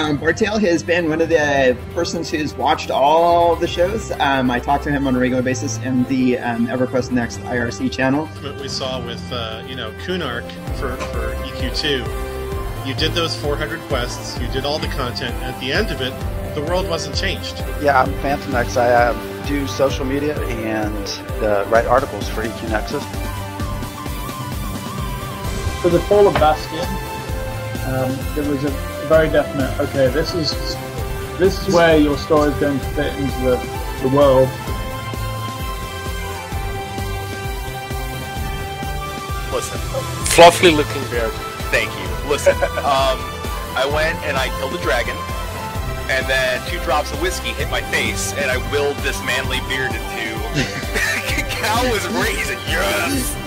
Um, Bartail has been one of the persons who's watched all the shows. Um, I talk to him on a regular basis in the um, EverQuest Next IRC channel. What we saw with uh, you know Kunark for for EQ2, you did those 400 quests, you did all the content. At the end of it, the world wasn't changed. Yeah, I'm Phantom X. I uh, do social media and uh, write articles for EQ Nexus. For the Fall of Bastion, um, there was a very definite. Okay, this is this is where your story is going to fit into the, the world. Listen, fluffy looking bear. Thank you. Listen, um, I went and I killed a dragon, and then two drops of whiskey hit my face, and I willed this manly beard into. Cow was raising. Yes.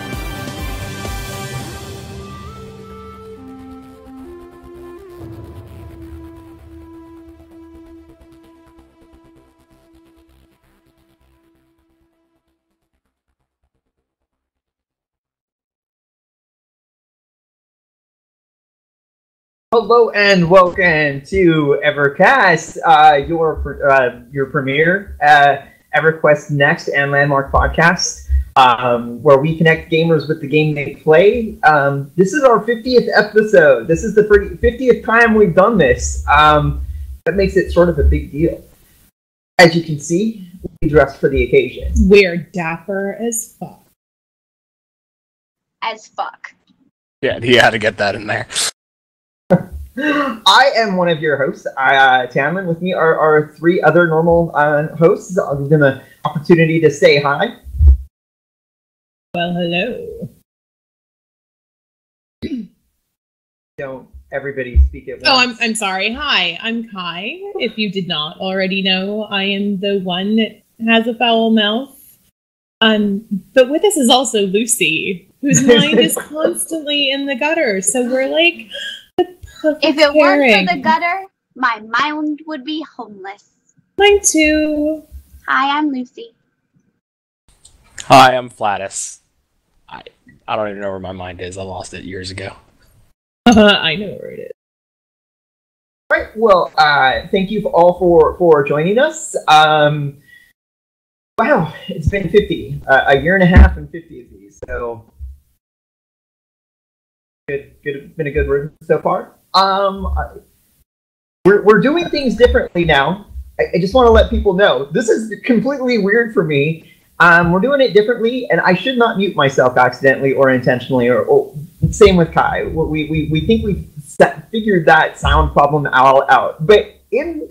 Hello and welcome to Evercast, uh, your uh, your premiere uh, EverQuest Next and Landmark podcast, um, where we connect gamers with the game they play. Um, this is our 50th episode. This is the 50th time we've done this. Um, that makes it sort of a big deal. As you can see, we dressed for the occasion. We're dapper as fuck. As fuck. Yeah, he had to get that in there. I am one of your hosts, uh, Tamlin. With me are, are three other normal uh, hosts. I'll give them an opportunity to say hi. Well, hello. Don't everybody speak at once. Oh, I'm, I'm sorry. Hi, I'm Kai. If you did not already know, I am the one that has a foul mouth. Um, but with us is also Lucy, whose mind is constantly in the gutter. So we're like if it weren't for the gutter, my mind would be homeless. Mine too. Hi, I'm Lucy. Hi, I'm Flatus. I I don't even know where my mind is. I lost it years ago. I know where it is. Right. Well, uh, thank you all for for joining us. Um, wow, it's been fifty, uh, a year and a half and fifty of these. So, good, good, been a good room so far. Um, we're, we're doing things differently now. I, I just want to let people know this is completely weird for me. Um, we're doing it differently, and I should not mute myself accidentally or intentionally. Or, or same with Kai. We we, we think set, figured that sound problem out, out, but in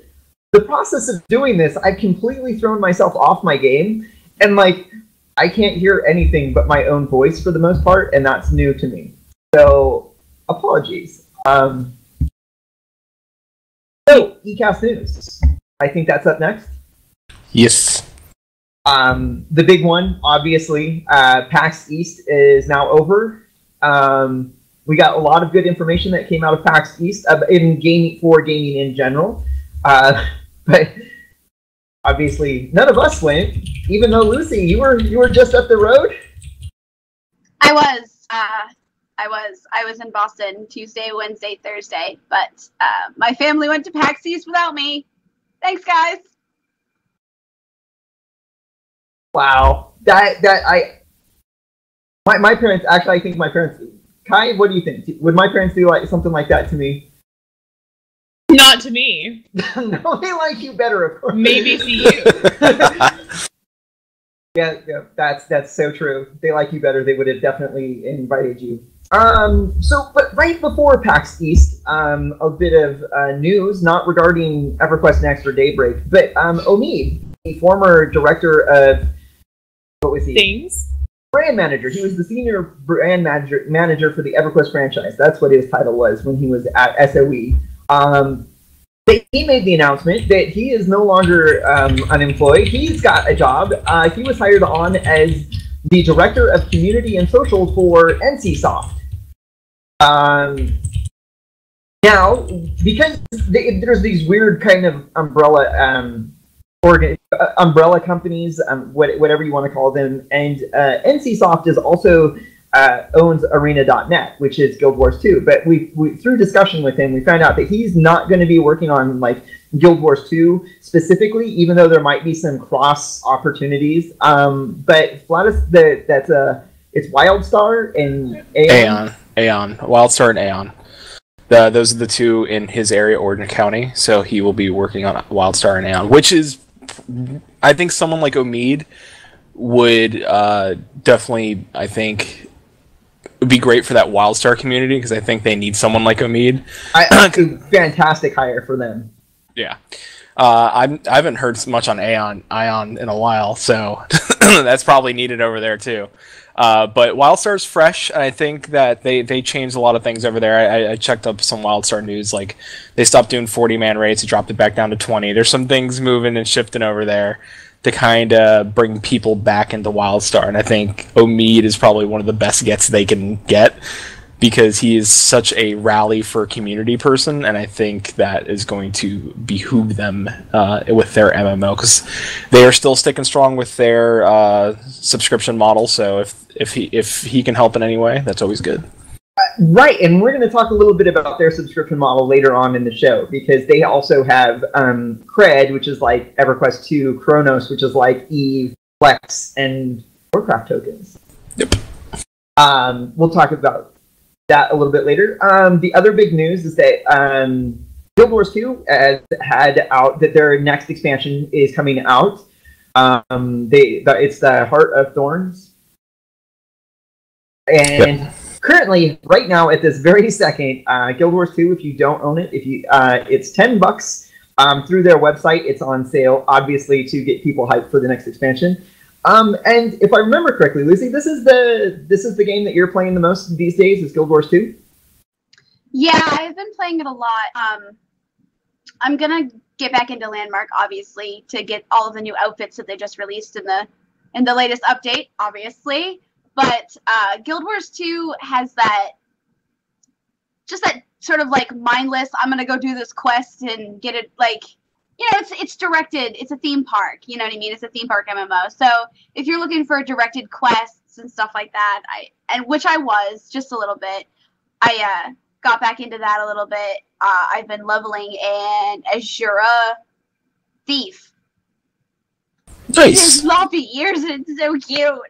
the process of doing this, I've completely thrown myself off my game, and like I can't hear anything but my own voice for the most part, and that's new to me. So apologies. Um, so, eCast News. I think that's up next. Yes. Um, the big one, obviously, uh, PAX East is now over. Um, we got a lot of good information that came out of PAX East uh, in gaming for gaming in general. Uh, but obviously, none of us went. Even though Lucy, you were you were just up the road. I was. Uh, I was I was in Boston Tuesday, Wednesday, Thursday, but uh, my family went to PAX East without me. Thanks, guys. Wow, that that I my my parents actually I think my parents Kai, what do you think? Would my parents do like something like that to me? Not to me. no, they like you better, of course. Maybe to you. yeah, yeah, that's that's so true. They like you better. They would have definitely invited you. Um, so, but right before PAX East, um, a bit of uh, news, not regarding EverQuest Next or Daybreak, but um, Omid, the former director of what was he? Things. Brand manager. He was the senior brand manager manager for the EverQuest franchise. That's what his title was when he was at SOE. Um, he made the announcement that he is no longer um, unemployed. He's got a job. Uh, he was hired on as the director of community and social for NCSoft. Um, now, because there's these weird kind of umbrella um, organ, uh, umbrella companies, um, what, whatever you want to call them. And uh, NCSoft is also uh, owns ArenaNet, which is Guild Wars 2. But we, we through discussion with him, we found out that he's not going to be working on like Guild Wars 2 specifically, even though there might be some cross opportunities. Um, but Flatus, the, that's a it's WildStar and Aion. Aion, Aion, WildStar and Aion. The, those are the two in his area, Ordon County. So he will be working on WildStar and Aion, which is, I think, someone like Omid would uh, definitely, I think, would be great for that WildStar community because I think they need someone like Omid. I, fantastic hire for them. Yeah. Uh, I'm, I haven't heard much on Aion Ion in a while, so that's probably needed over there too. Uh, but WildStar's fresh. I think that they, they changed a lot of things over there. I, I checked up some WildStar news. Like they stopped doing 40 man raids, rates, dropped it back down to 20. There's some things moving and shifting over there to kind of bring people back into WildStar. And I think Omid is probably one of the best gets they can get because he is such a rally for community person, and I think that is going to behoove them uh, with their MMO because they are still sticking strong with their uh, subscription model. So if if he if he can help in any way, that's always good. Uh, right, and we're going to talk a little bit about their subscription model later on in the show because they also have um, CREDD, which is like EverQuest 2, Chronos, which is like Eve, PLEX, and Warcraft tokens. Yep. Um, we'll talk about that a little bit later. Um, the other big news is that um, Guild Wars 2 has had out that their next expansion is coming out. Um, they the, it's the Heart of Thorns, and yep. currently, right now, at this very second, uh, Guild Wars 2. If you don't own it, if you uh, it's ten bucks um, through their website. It's on sale, obviously, to get people hyped for the next expansion. Um, and if I remember correctly, Lucy, this is the this is the game that you're playing the most these days is Guild Wars 2? Yeah, I've been playing it a lot. Um, I'm gonna get back into Landmark, obviously, to get all of the new outfits that they just released in the in the latest update, obviously. But uh, Guild Wars 2 has that just that sort of like mindless. I'm gonna go do this quest and get it like you know, it's it's directed. It's a theme park. You know what I mean? It's a theme park MMO. So if you're looking for directed quests and stuff like that, I and which I was just a little bit, I uh, got back into that a little bit. Uh, I've been leveling an Asura thief. Nice. His floppy ears. It's so cute.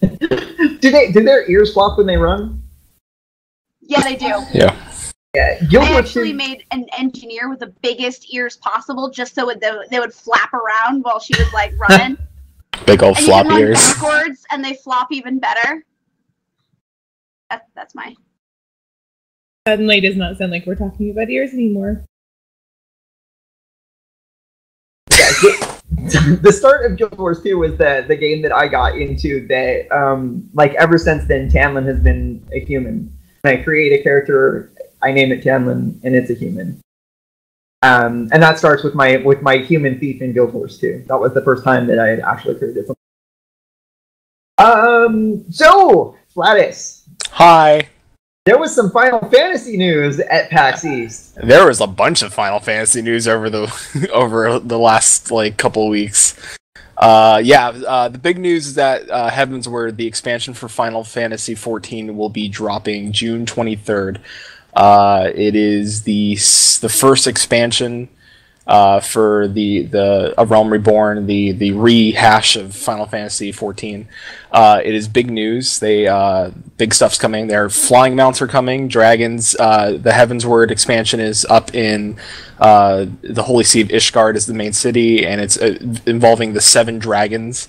do they do their ears flop when they run? Yeah, they do. Yeah. Yeah, I actually made an engineer with the biggest ears possible, just so it, they, they would flap around while she was like running. Big old and flop you can ears. Backwards, and they flop even better. That, that's my. Suddenly, does not sound like we're talking about ears anymore. Yeah, the start of Guild Wars 2 was the the game that I got into. That um, like ever since then, Tamlin has been a human. I create a character I name it Tamlin, and it's a human. Um, and that starts with my with my human thief in Guild Wars 2. That was the first time that I had actually created something. Um, so Flatus. Hi. There was some Final Fantasy news at PAX East. There was a bunch of Final Fantasy news over the over the last like couple weeks. Uh, yeah, uh, the big news is that uh, Heavensward, the expansion for Final Fantasy XIV, will be dropping June 23rd. Uh, it is the the first expansion uh, for the the A Realm Reborn, the the rehash of Final Fantasy XIV. Uh, it is big news. They uh, big stuff's coming. Their flying mounts are coming. Dragons. Uh, the Heavensward expansion is up in uh, the Holy See of Ishgard is the main city, and it's uh, involving the seven dragons.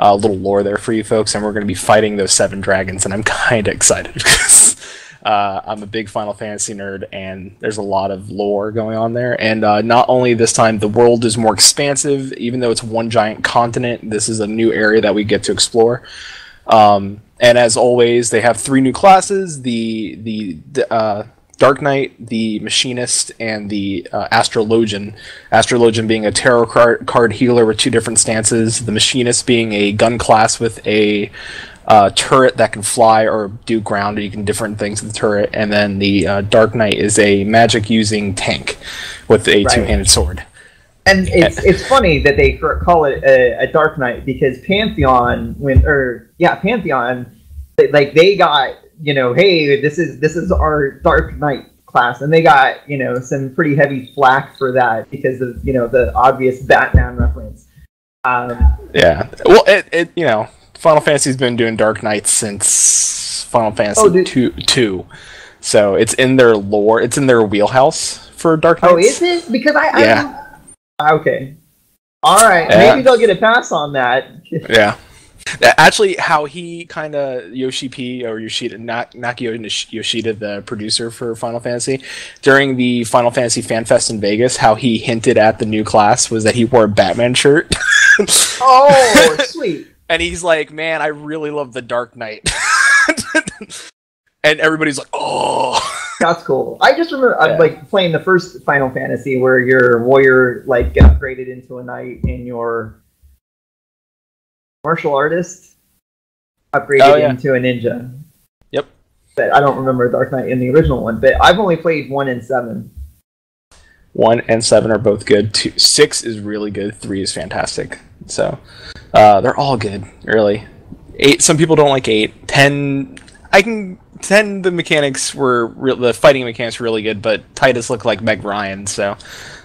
A little lore there for you folks, and we're going to be fighting those seven dragons, and I'm kind of excited. Uh, I'm a big Final Fantasy nerd, and there's a lot of lore going on there. And uh, not only this time, the world is more expansive, even though it's one giant continent. This is a new area that we get to explore. Um, and as always, they have three new classes: the the, the uh, Dark Knight, the Machinist, and the uh, Astrologian. Astrologian being a tarot card, card healer with two different stances. The Machinist being a gun class with a uh, turret that can fly or do ground. You can different things with the turret, and then the uh, Dark Knight is a magic using tank with a right. two handed sword. And it's it's funny that they call it a, a Dark Knight because Pantheon when or yeah Pantheon like they got you know hey this is this is our Dark Knight class and they got you know some pretty heavy flack for that because of you know the obvious Batman reference. Um, Yeah. Well, it, it you know, Final Fantasy's been doing Dark Knights since Final Fantasy Oh, two two, so it's in their lore. It's in their wheelhouse for Dark Knights. oh, is it? Because I, I Yeah. okay. All right, Yeah. maybe they'll get a pass on that. Yeah. Actually, how he kind of Yoshi P or Yoshida Nak- Nakio Yoshida, the producer for Final Fantasy, during the Final Fantasy Fan Fest in Vegas, how he hinted at the new class was that he wore a Batman shirt, Oh, sweet. and he's like, "Man, I really love the Dark Knight," and everybody's like, "Oh." That's cool. I just remember uh, Yeah. like playing the first Final Fantasy where your warrior like get upgraded into a knight and your martial artist upgraded Oh, yeah. into a ninja. Yep. But I don't remember Dark Knight in the original one. But I've only played one and seven. one and seven are both good. Two, six is really good. Three is fantastic. So uh, they're all good, really. Eight. Some people don't like eight. Ten. I can. Ten. The mechanics were re- the fighting mechanics were really good, but Tidus looked like Meg Ryan. So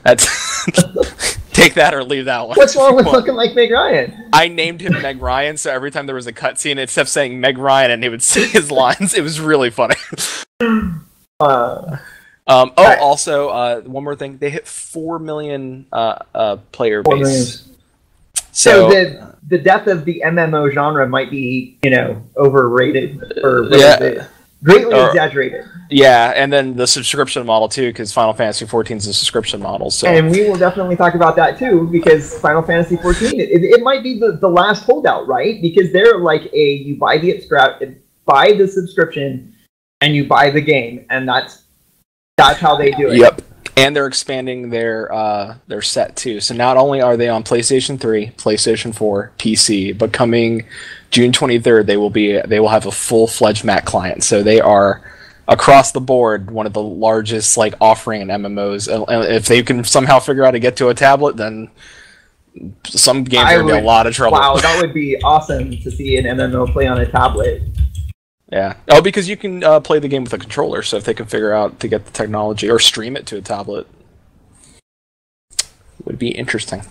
that's take that or leave that one. What's wrong with looking like Meg Ryan? I named him Meg Ryan, so every time there was a cutscene, it kept saying Meg Ryan, and he would say his lines. It was really funny. Uh, Um, oh, Alright. also, uh, one more thing. They hit four million uh, uh, player Four base. million. So, so the the death of the MMO genre might be you know overrated or Yeah. it? Greatly Or- exaggerated. yeah, and then the subscription model too, because Final Fantasy 14 is a subscription model. So And we will definitely talk about that too, because Final Fantasy XIV, it, it might be the, the last holdout, right? Because they're like a you buy the buy the subscription, and you buy the game, and that's that's how they do it. Yep. And they're expanding their uh, their set too. So not only are they on PlayStation 3, PlayStation 4, PC, but coming June 23rd, they will be they will have a full fledged Mac client. So they are across the board one of the largest like offering in MMOs. And if they can somehow figure out to get to a tablet, then some games I are be a lot of trouble. Wow, that would be awesome to see an MMO play on a tablet. Yeah. Oh, because you can uh, play the game with a controller. So if they can figure out to get the technology or stream it to a tablet, would be interesting.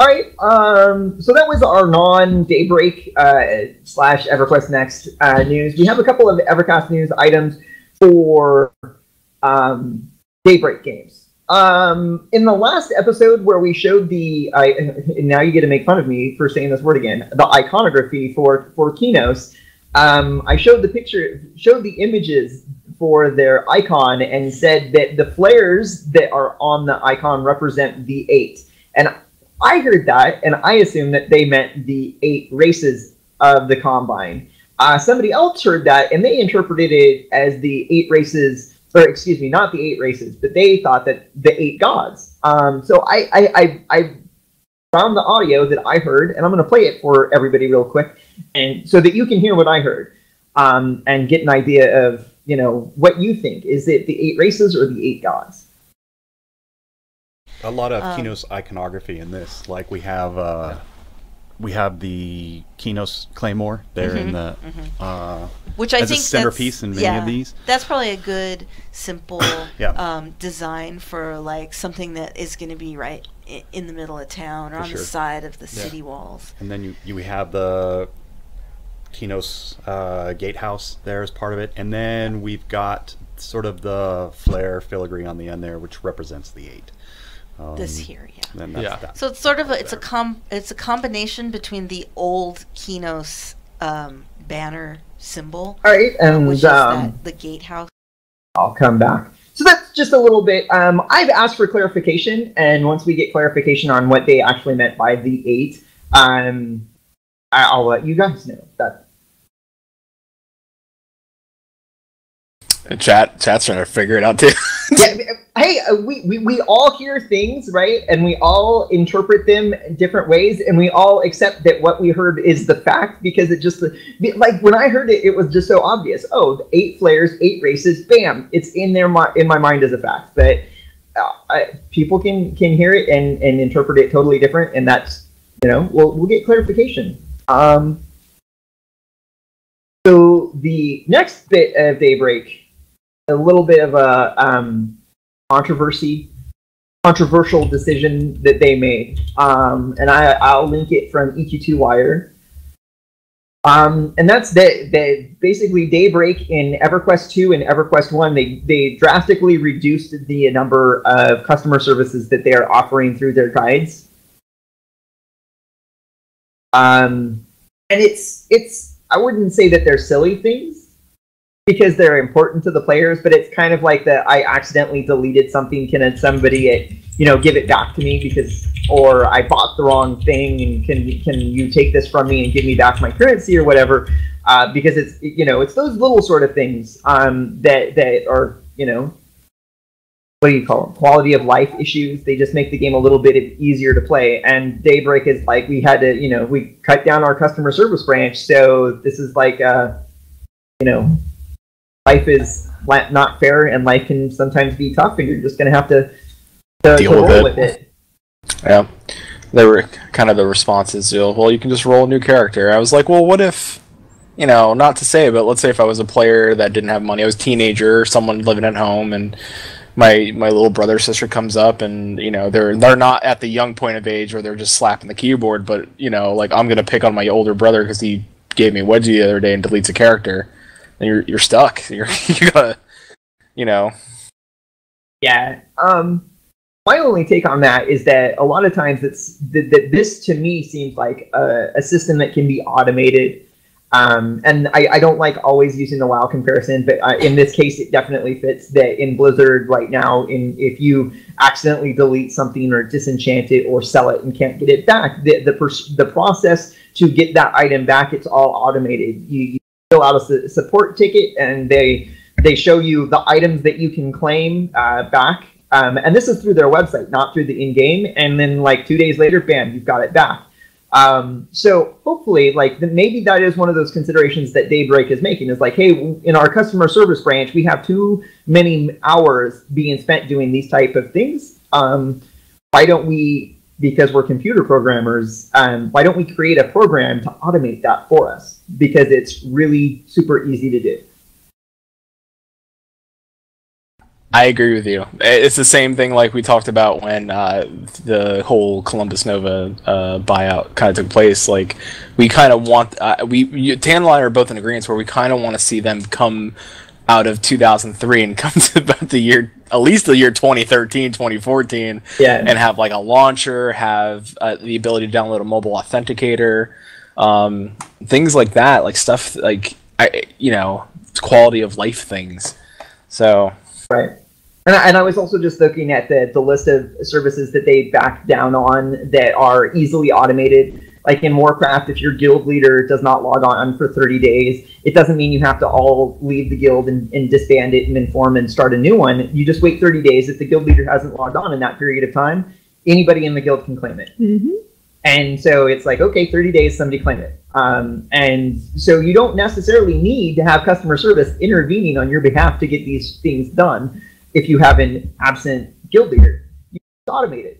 All right, um, so that was our non-Daybreak uh, slash EverQuest Next uh, news. We have a couple of EverCast news items for um, Daybreak games. Um, in the last episode where we showed the, I now you get to make fun of me for saying this word again, the iconography for for Qeynos. Um, I showed the picture, showed the images for their icon, and said that the flares that are on the icon represent the eight. And I heard that, and I assumed that they meant the eight races of the combine. Uh, somebody else heard that, and they interpreted it as the eight races, or excuse me, not the eight races, but they thought that the eight gods. Um, so I, I, I, I found the audio that I heard, and I'm going to play it for everybody real quick, and so that you can hear what I heard, um, and get an idea of you know what you think. Is it the eight races or the eight gods? A lot of Um, Qeynos iconography in this. Like we have uh, we have the Qeynos Claymore there in Mhm, the uh, Which I as think a centerpiece in that's- many yeah, of these. That's probably a good, simple Yeah. um, design for like something that is going to be right in the middle of town or For on the side of the Yeah. city walls. And then you, you have the Qeynos uh, gatehouse there as part of it, and then we've got sort of the flare filigree on the end there, which represents the eight. Um, This here, yeah. Then that's Yeah. that. So it's sort of a, it's a com it's a combination between the old Qeynos um, banner symbol, All right, and which is um, that, the gatehouse. I'll come back. So that's just a little bit. Um, I've asked for clarification, and once we get clarification on what they actually meant by the eight, um, I- I'll let you guys know. That Chat, chat's trying to figure it out too. yeah, hey, uh, we, we we all hear things, right? And we all interpret them different ways, and we all accept that what we heard is the fact because it just like when I heard it, it was just so obvious. Oh, eight flares, eight races, bam! It's in mi- in my mind as a fact. But uh, I, people can can hear it and and interpret it totally different, and that's you know we'll we'll get clarification. Um, so the next bit of Daybreak, a little bit of a um, controversy, controversial decision that they made, um, and I I'll link it from EQ2 Wire. Um, and that's that. That basically Daybreak in EverQuest two and EverQuest one, they they drastically reduced the number of customer services that they are offering through their guides. Um, and it's it's I wouldn't say that they're silly things because they're important to the players, but it's kind of like that I accidentally deleted something. Can somebody you know give it back to me because or I bought the wrong thing and can can you take this from me and give me back my currency or whatever? Uh, because it's you know it's those little sort of things um, that that are you know what do you call them? Quality of life issues. They just make the game a little bit easier to play. And Daybreak is like we had to, you know, we cut down our customer service branch, so this is like, uh, you know, life is not fair, and life can sometimes be tough, and you're just gonna have to, to, Deal to with it. with it. Yeah. They were kind of the responses, you know, well, you can just roll a new character. I was like, well, what if, you know, not to say, but let's say if I was a player that didn't have money, I was a teenager, someone living at home, and my my little brother or sister comes up and you know they're they're not at the young point of age where they're just slapping the keyboard but you know like i'm gonna pick on my older brother because he gave me a wedgie the other day and deletes a character then you're you're stuck you're you gotta you know Yeah. Um, my only take on that is that a lot of times it's that, that this to me seems like a, a system that can be automated. Um, and I, I don't like always using the WoW comparison, but uh, in this case, it definitely fits that in Blizzard right now, in if you accidentally delete something or disenchant it or sell it and can't get it back, the the, pers- the process to get that item back, it's all automated. You, you fill out a su- support ticket, and they they show you the items that you can claim uh, back. Um, and this is through their website, not through the in-game. And then like two days later, bam, you've got it back. Um, so hopefully, like th- maybe that is one of those considerations that Daybreak is making. Is like, hey, in our customer service branch, we have too many hours being spent doing these type of things. Um, why don't we? Because we're computer programmers, um, why don't we create a program to automate that for us? Because it's really super easy to do. I agree with you. It's the same thing like we talked about when uh, the whole Columbus Nova uh, buyout kind of took place. Like we kind of want uh, we you, Dan and I are both in agreement where we kind of want to see them come out of 2003 and come to about the year at least the year 2013 2014 Yeah. and have like a launcher have uh, the ability to download a mobile authenticator um, things like that like stuff like I you know quality of life things so Right. And I, and I was also just looking at the, the list of services that they back down on that are easily automated. Like in Warcraft, if your guild leader does not log on for 30 days, it doesn't mean you have to all leave the guild and, and disband it and inform and start a new one. You just wait 30 days. If the guild leader hasn't logged on in that period of time, anybody in the guild can claim it. Mm-hmm. And so it's like, okay, 30 days, somebody claim it. Um, and so you don't necessarily need to have customer service intervening on your behalf to get these things done if you have an absent guild leader. You just automate it.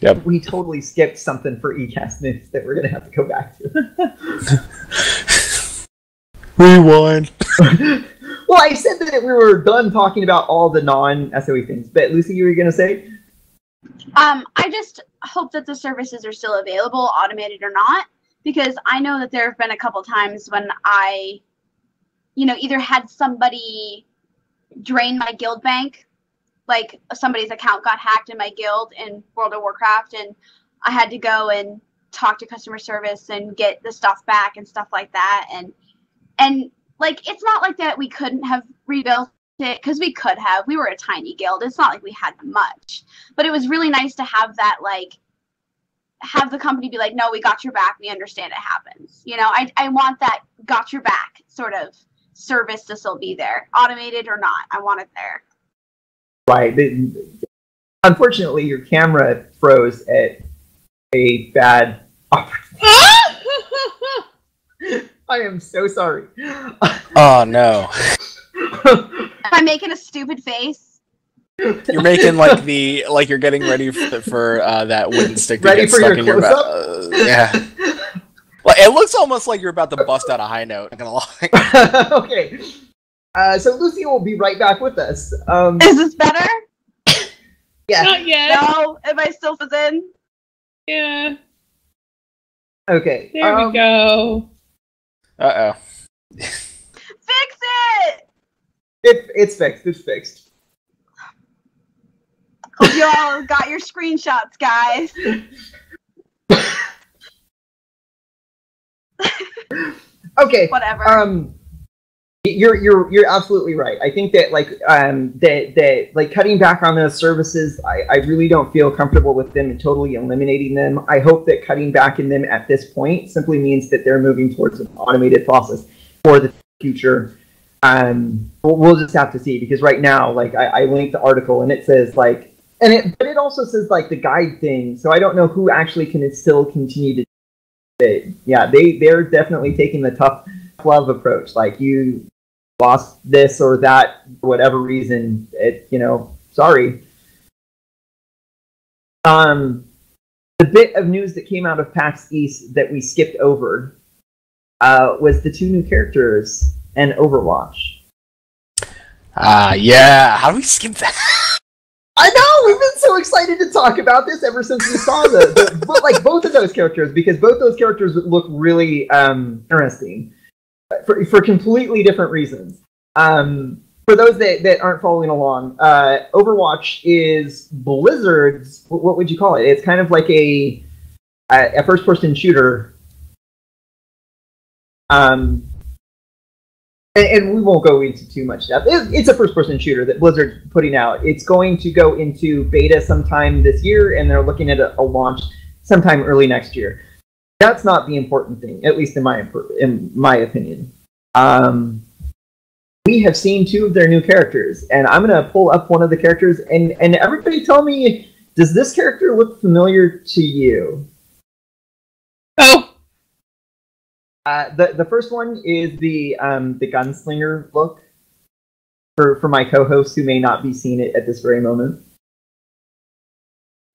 Yep. We totally skipped something for eCast News that we're going to have to go back to. rewind well, I said that we were done talking about all the non SOE things, but Lucy, you were going to say? Um, I just hope that the services are still available, automated or not, because I know that there have been a couple times when I, you know, either had somebody drain my guild bank, like somebody's account got hacked in my guild in World of Warcraft, and I had to go and talk to customer service and get the stuff back and stuff like that, and and like it's not like that we couldn't have rebuilt it because we could have. We were a tiny guild. It's not like we had much. But it was really nice to have that like have the company be like no we got your back. We understand it happens. You know i, I want that got your back sort of service to still be there. Automated or not i want it there Right. The- unfortunately, your camera froze at a bad I am so sorry. oh no i I'm making a stupid face. You're making like the like you're getting ready for, for uh, that wooden stick to Ready get stuck your in your mouth. close-up? Uh, yeah. Like it looks almost like you're about to bust out a high note. I'm gonna lie. okay. Uh, so Lucy will be right back with us. Um, Is this better? yeah. Not yet. No. Am I still fizzing? Yeah. Okay. There um, we go. Uh oh. Fix it. It, it's fixed. It's fixed. Hope you all got your screenshots, guys. Okay. Whatever. Um, you're you're you're absolutely right. I think that like um that that like cutting back on those services, I I really don't feel comfortable with them and totally eliminating them. I hope that cutting back in them at this point simply means that they're moving towards an automated process for the future. Um, we'll, just have to see because right now, like I, I linked the article and it says like, and it but it also says like the guide thing. So I don't know who actually can still continue to. They, yeah, they they're definitely taking the tough love approach. Like you lost this or that for whatever reason. It you know sorry. Um, the bit of news that came out of PAX East that we skipped over uh, was the two new characters and Overwatch. Ah, yeah. How do we skip that? I know we've been so excited to talk about this ever since we saw the, the but like both of those characters because both those characters look really um, interesting for for completely different reasons. Um, for those that, that aren't following along, uh, Overwatch is Blizzard's. What would you call it? It's kind of like a a, first person shooter. Um, and, and we won't go into too much depth. It, it's a first-person shooter that Blizzard's putting out. It's going to go into beta sometime this year, and they're looking at a, a launch sometime early next year. That's not the important thing, at least in my in my opinion. Um, we have seen two of their new characters, and I'm gonna pull up one of the characters, and and everybody tell me, does this character look familiar to you? Oh, Uh, the the first one is the um, the gunslinger look. For for my co-hosts who may not be seeing it at this very moment.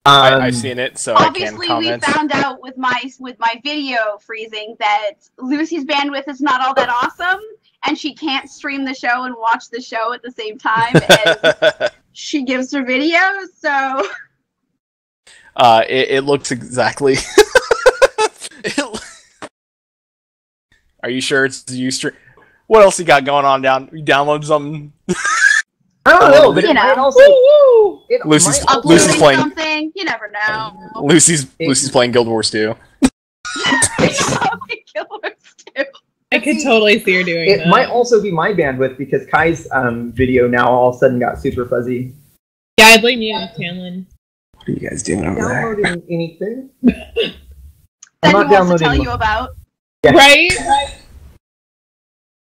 Um, I, I've seen it, so I Obviously, we found out with my with my video freezing that Lucy's bandwidth is not all that awesome, and she can't stream the show and watch the show at the same time as she gives her videos. So uh, it, it looks exactly. It- Are you sure it's you stream? What else you got going on down? You download something? I don't know, but You it might know. also it Lucy's- might- Lucy's playing- something, you never know. Lucy's Lucy's playing Guild Wars 2. I could totally see her doing It that. might also be my bandwidth because Kai's um, video now all of a sudden got super fuzzy. yeah, I blame you, Tamlin. What are you guys doing over Downloading anything? I'm not wants to downloading. tell one. you about. Yeah.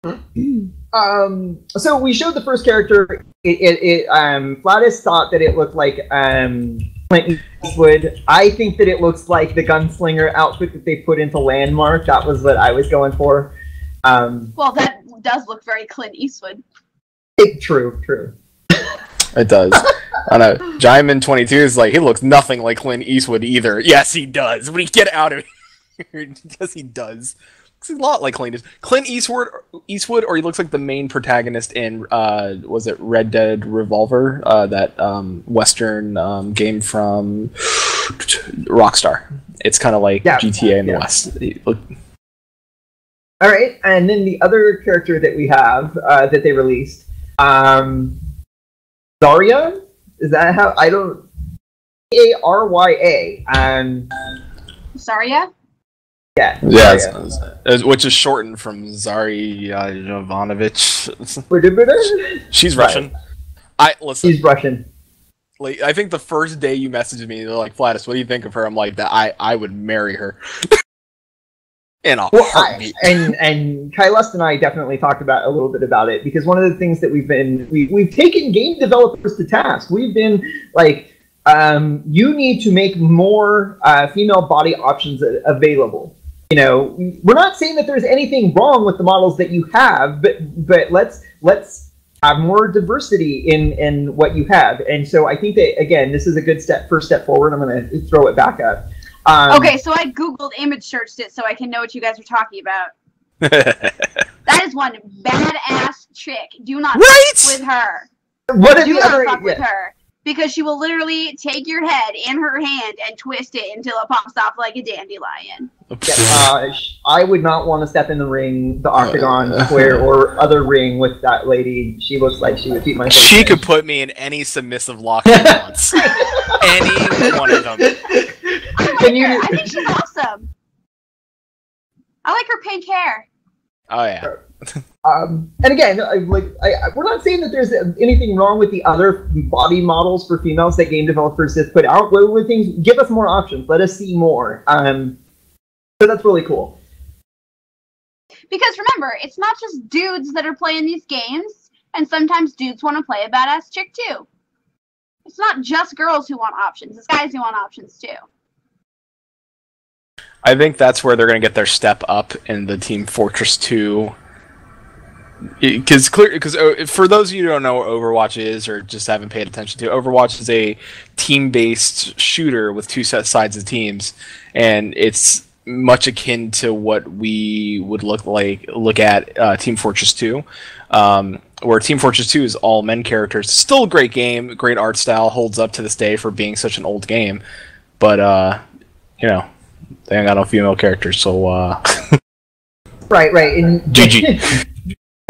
Right? Um, so we showed the first character. It, it, it um, Flatus thought that it looked like um, Clint Eastwood. I think that it looks like the gunslinger outfit that they put into Landmark. That was what I was going for. Um, Well, that does look very Clint Eastwood. it, true, true. It does. I know. Jaimin twenty two is like he looks nothing like Clint Eastwood either. Yes, he does. We get out of here. yes, he does. Looks a lot like Clint Eastwood. Clint Eastwood, Eastwood, or he looks like the main protagonist in uh, was it Red Dead Revolver, uh, that um, Western um, game from Rockstar. It's kind of like Yeah, GTA in the. West. Look- All right, and then the other character that we have uh, that they released, um, Zarya. Is that how I don't? A R Y A. Um, Sorry, yeah. yeah. It's- it's- which is shortened from Zari uh, Jovanovic. She's Right. Russian. I listen. She's Russian. Like I think the first day you messaged me, they're like, "Flatus, what do you think of her?" I'm like, "That I I would marry her." In a Well, I, and and Kai Lust and I definitely talked about a little bit about it because one of the things that we've been we we've taken game developers to task. We've been like, um, you need to make more uh, female body options available. You know, we're not saying that there's anything wrong with the models that you have, but but let's let's have more diversity in in what you have. And so I think that again, this is a good step, first step forward. I'm going to throw it back up. Um, okay, so I googled image searched it so I can know what you guys are talking about. that is one badass chick. Do not Right? fuck with her. What are Do the not other? fuck with her because she will literally take your head in her hand and twist it until it pops off like a dandelion. Uh, I would not want to step in the ring, the octagon square, or other ring with that lady. She looks like she would beat my. face She in. could put me in any submissive lock she wants. any one of them. I like Can you- her. I think she's awesome. I like her pink hair. Oh yeah. Um, and again, I, like I, I- we're not saying that there's anything wrong with the other body models for females that game developers have put out. What were things? Give us more options. Let us see more. Um, so that's really cool. Because remember, it's not just dudes that are playing these games, and sometimes dudes want to play a badass chick too. It's not just girls who want options, it's guys who want options too. I think that's where they're going to get their step up in the Team Fortress 2. Because clear, because for those of you who don't know what Overwatch is or just haven't paid attention to, Overwatch is a team-based shooter with two set sides of teams, and it's much akin to what we would look like look at uh, Team Fortress 2. Um, where Team Fortress 2 is all men characters. Still a great game, great art style, holds up to this day for being such an old game. But uh, you know, they ain't got no female characters, so uh Right, right. In GG.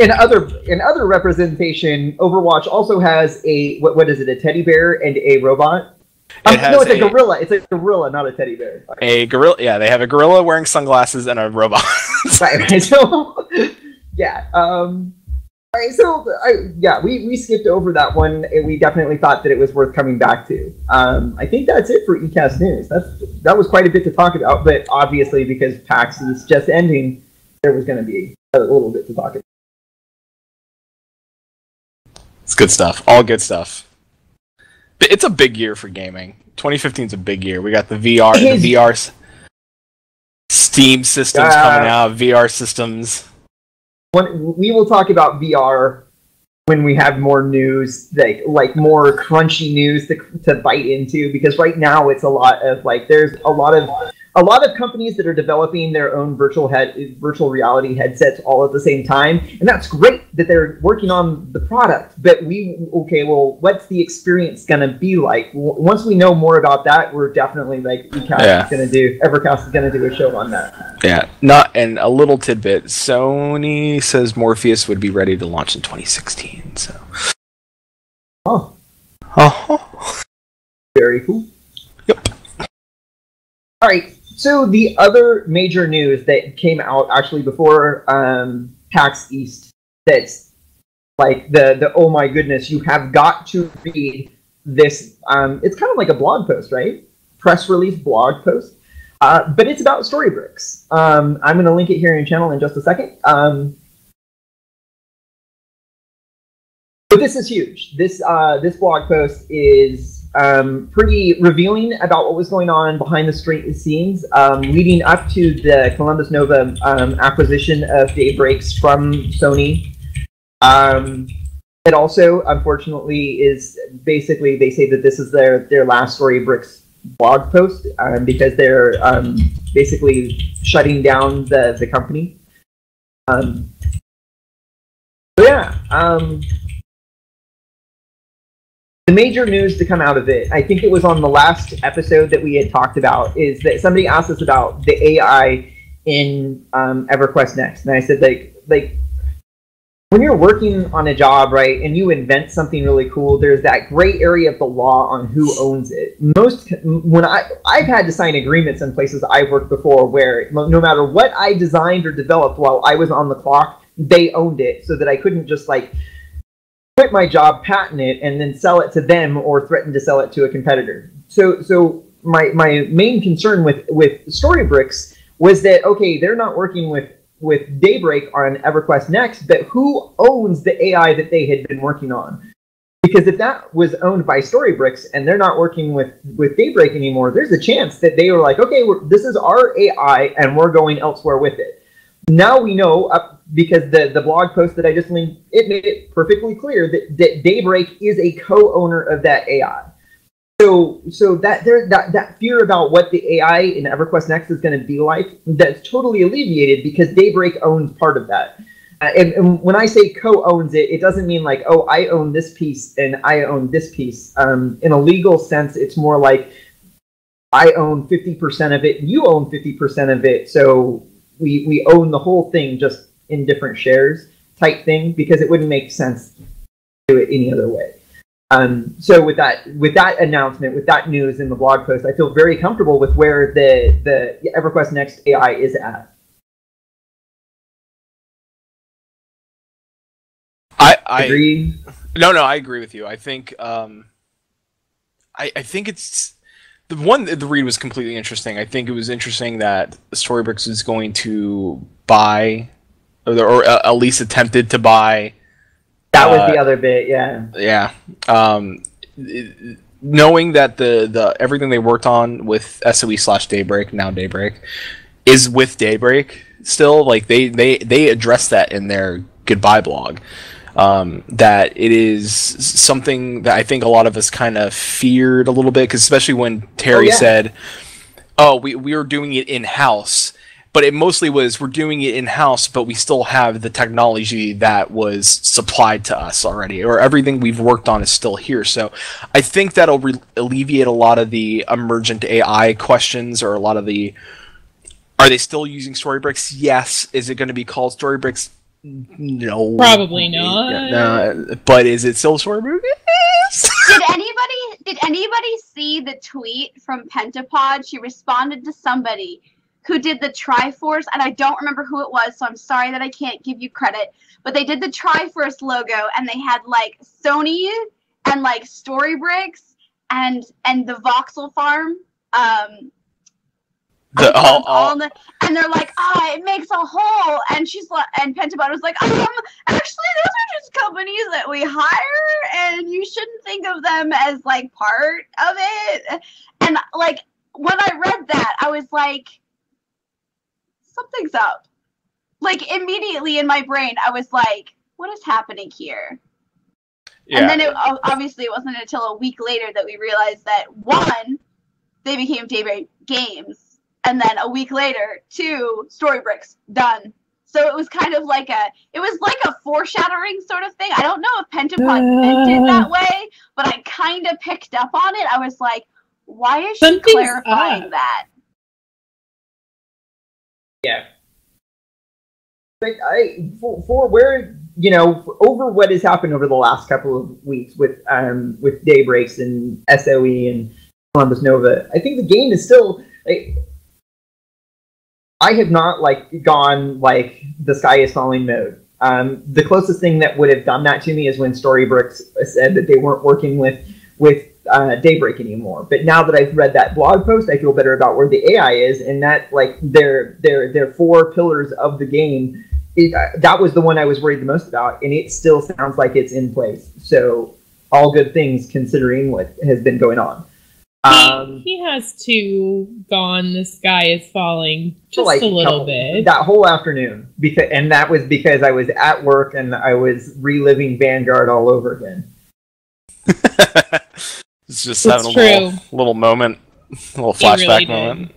in other in other representation, Overwatch also has a what, what is it? A teddy bear and a robot. Um, It no, it's a, a- gorilla. It's a gorilla, not a teddy bear. a gorilla yeah, they have a gorilla wearing sunglasses and a robot. right. So, yeah. Um, all right. So, I, yeah, we, we skipped over that one. And we definitely thought that it was worth coming back to. Um, I think that's it for ECAS news. That's that was quite a bit to talk about, but obviously because PAX is just ending, there was going to be a little bit to talk about. It's good stuff. All good stuff. But It's a big year for gaming. 2015 is a big year. We got the VR, the VR, Steam systems Yeah. coming out, VR systems. One, we will talk about VR when we have more news, like like more crunchy news to, to bite into. Because right now it's a lot of like there's a lot of a lot of companies that are developing their own virtual head virtual reality headsets all at the same time, and that's great that they're working on the product. But we okay, well, what's the experience gonna be like? W- once we know more about that, we're definitely like ECAST Yeah. is gonna do Evercast is gonna do a show on that. Yeah, not and a little tidbit. Sony says Morpheus would be ready to launch in 2016. So, Oh, oh, very cool. Yep. All right. So the other major news that came out actually before um, PAX East that's like the the oh my goodness, you have got to read this. Um, it's kind of like a blog post, right? Press release blog post. Uh, but it's about Storybricks. Um, I'm going to link it here in channel in just a second. Um, but this is huge. This uh, this blog post is um, pretty revealing about what was going on behind the scenes, um, leading up to the Columbus Nova um, acquisition of Daybreaks from Sony. Um, it also, unfortunately, is basically they say that this is their their last Storybricks blog post um, because they're um, basically shutting down the the company. Yeah. The major news to come out of it, I think it was on the last episode that we had talked about, is that somebody asked us about the AI in um, EverQuest Next, and I said like like when you're working on a job, right, and you invent something really cool, there's that gray area of the law on who owns it. Most when I I've had to sign agreements in places I've worked before where no matter what I designed or developed while I was on the clock, they owned it, so that I couldn't just like quit my job, patent it, and then sell it to them or threaten to sell it to a competitor. So so my my main concern with with Storybricks was that okay, they're not working with with Daybreak on EverQuest Next, but who owns the AI that they had been working on? Because if that was owned by Storybricks and they're not working with with Daybreak anymore, there's a chance that they were like, okay, this is our AI and we're going elsewhere with it. Now we know uh, because the the blog post that I just linked it made it perfectly clear that, that Daybreak is a co-owner of that AI. So so that there that that fear about what the AI in EverQuest Next is going to be like that's totally alleviated because Daybreak owns part of that. Uh, and, and, when I say co-owns it, it doesn't mean like, oh, I own this piece and I own this piece. Um, in a legal sense, it's more like I own 50% of it, you own 50% of it. So we, we own the whole thing just in different shares type thing because it wouldn't make sense to do it any other way. Um, so with that with that announcement, with that news in the blog post, I feel very comfortable with where the the EverQuest Next AI is at. I, I agree. No, no, I agree with you. I think um, I I think it's the one the read was completely interesting. I think it was interesting that Storybricks is going to buy or, or uh, at least attempted to buy. That was uh, the other bit, yeah. Yeah. Um, knowing that the the everything they worked on with SOE slash Daybreak now Daybreak is with Daybreak still like they they they address that in their goodbye blog um, that it is something that I think a lot of us kind of feared a little bit, because especially when Terry oh, yeah. said, "Oh, we we were doing it in house," but it mostly was we're doing it in house, but we still have the technology that was supplied to us already, or everything we've worked on is still here. So I think that'll re- alleviate a lot of the emergent AI questions, or a lot of the are they still using Storybricks? Yes. Is it going to be called Storybricks? No, probably not. No, but is it still short movies? did anybody did anybody see the tweet from Pentapod? She responded to somebody who did the Triforce, and I don't remember who it was, so I'm sorry that I can't give you credit. But they did the Triforce logo, and they had like Sony and like Storybricks and and the Voxel Farm um, the, all, all, the, and they're like, ah, oh, it makes a hole. And she's like, and Pentapod was like, um, actually, those are just companies that we hire, and you shouldn't think of them as like part of it. And like when I read that, I was like, something's up. Like immediately in my brain, I was like, what is happening here? Yeah. And then it obviously it wasn't until a week later that we realized that one, they became Daybreak Games and then a week later, two story Storybricks done. So it was kind of like a, it was like a foreshadowing sort of thing. I don't know if Pentapod uh, meant it that way, but I kind of picked up on it. I was like, why is she clarifying up. that? Yeah. But I, for, for where you know, over what has happened over the last couple of weeks with um with Daybreaks and SOE and Columbus Nova, I think the game is still like, I have not like gone like the sky is falling mode. Um, the closest thing that would have done that to me is when Storybricks said that they weren't working with with uh, Daybreak anymore. But now that I've read that blog post, I feel better about where the AI is, and that like their their their four pillars of the game. It, uh, that was the one I was worried the most about, and it still sounds like it's in place. So all good things considering what has been going on. Um, he, he, has to gone. The sky is falling just like, a little bit. That whole afternoon, because and that was because I was at work and I was reliving Vanguard all over again. it's just having a little, little moment, a little flashback really moment.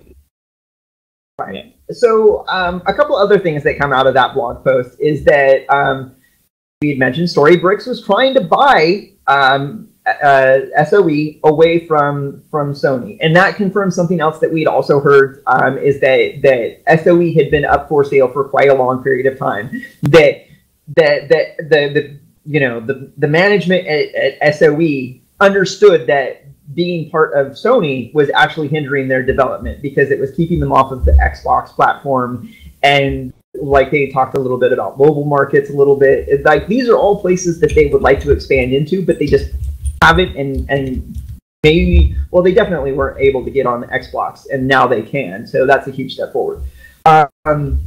Right. So, um, a couple other things that come out of that blog post is that um, we had mentioned Storybricks was trying to buy um, uh, SOE away from from Sony, and that confirms something else that we'd also heard um, is that that SOE had been up for sale for quite a long period of time. That that that the the you know the the management at, at SOE understood that being part of Sony was actually hindering their development because it was keeping them off of the Xbox platform and like they talked a little bit about mobile markets a little bit like these are all places that they would like to expand into but they just have it and and maybe well they definitely weren't able to get on the Xbox and now they can so that's a huge step forward. Um,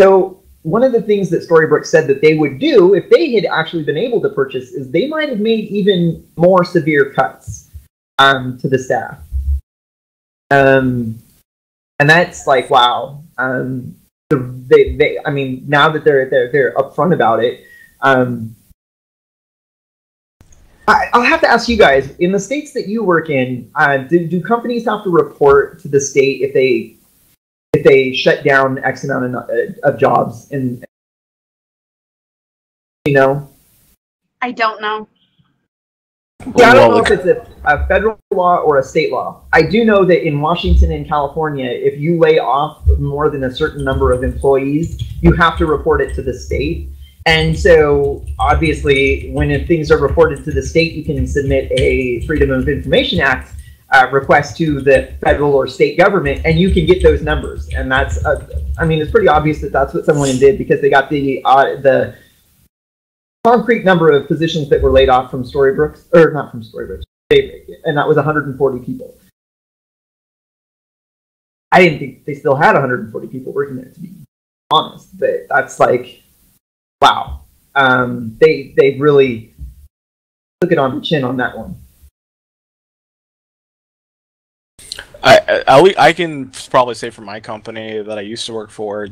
so one of the things that Storybricks said that they would do if they had actually been able to purchase is they might have made even more severe cuts um, to the staff. Um, and that's like wow. Um, they, they, I mean, now that they're they're they're upfront about it, um, I, I'll have to ask you guys in the states that you work in, uh, do, do companies have to report to the state if they if they shut down X amount of, of jobs? And you know, I don't know. yeah, I don't know if it's a, a federal law or a state law. I do know that in Washington and California, if you lay off more than a certain number of employees, you have to report it to the state. And so, obviously, when things are reported to the state, you can submit a Freedom of Information Act uh, request to the federal or state government, and you can get those numbers. And that's, uh, I mean, it's pretty obvious that that's what someone did because they got the uh, the concrete number of positions that were laid off from Storybricks, or not from Storybricks, and that was 140 people. I didn't think they still had 140 people working there, to be honest. But that's like, wow. Um, they they really took it on the chin on that one. I, I I can probably say for my company that I used to work for,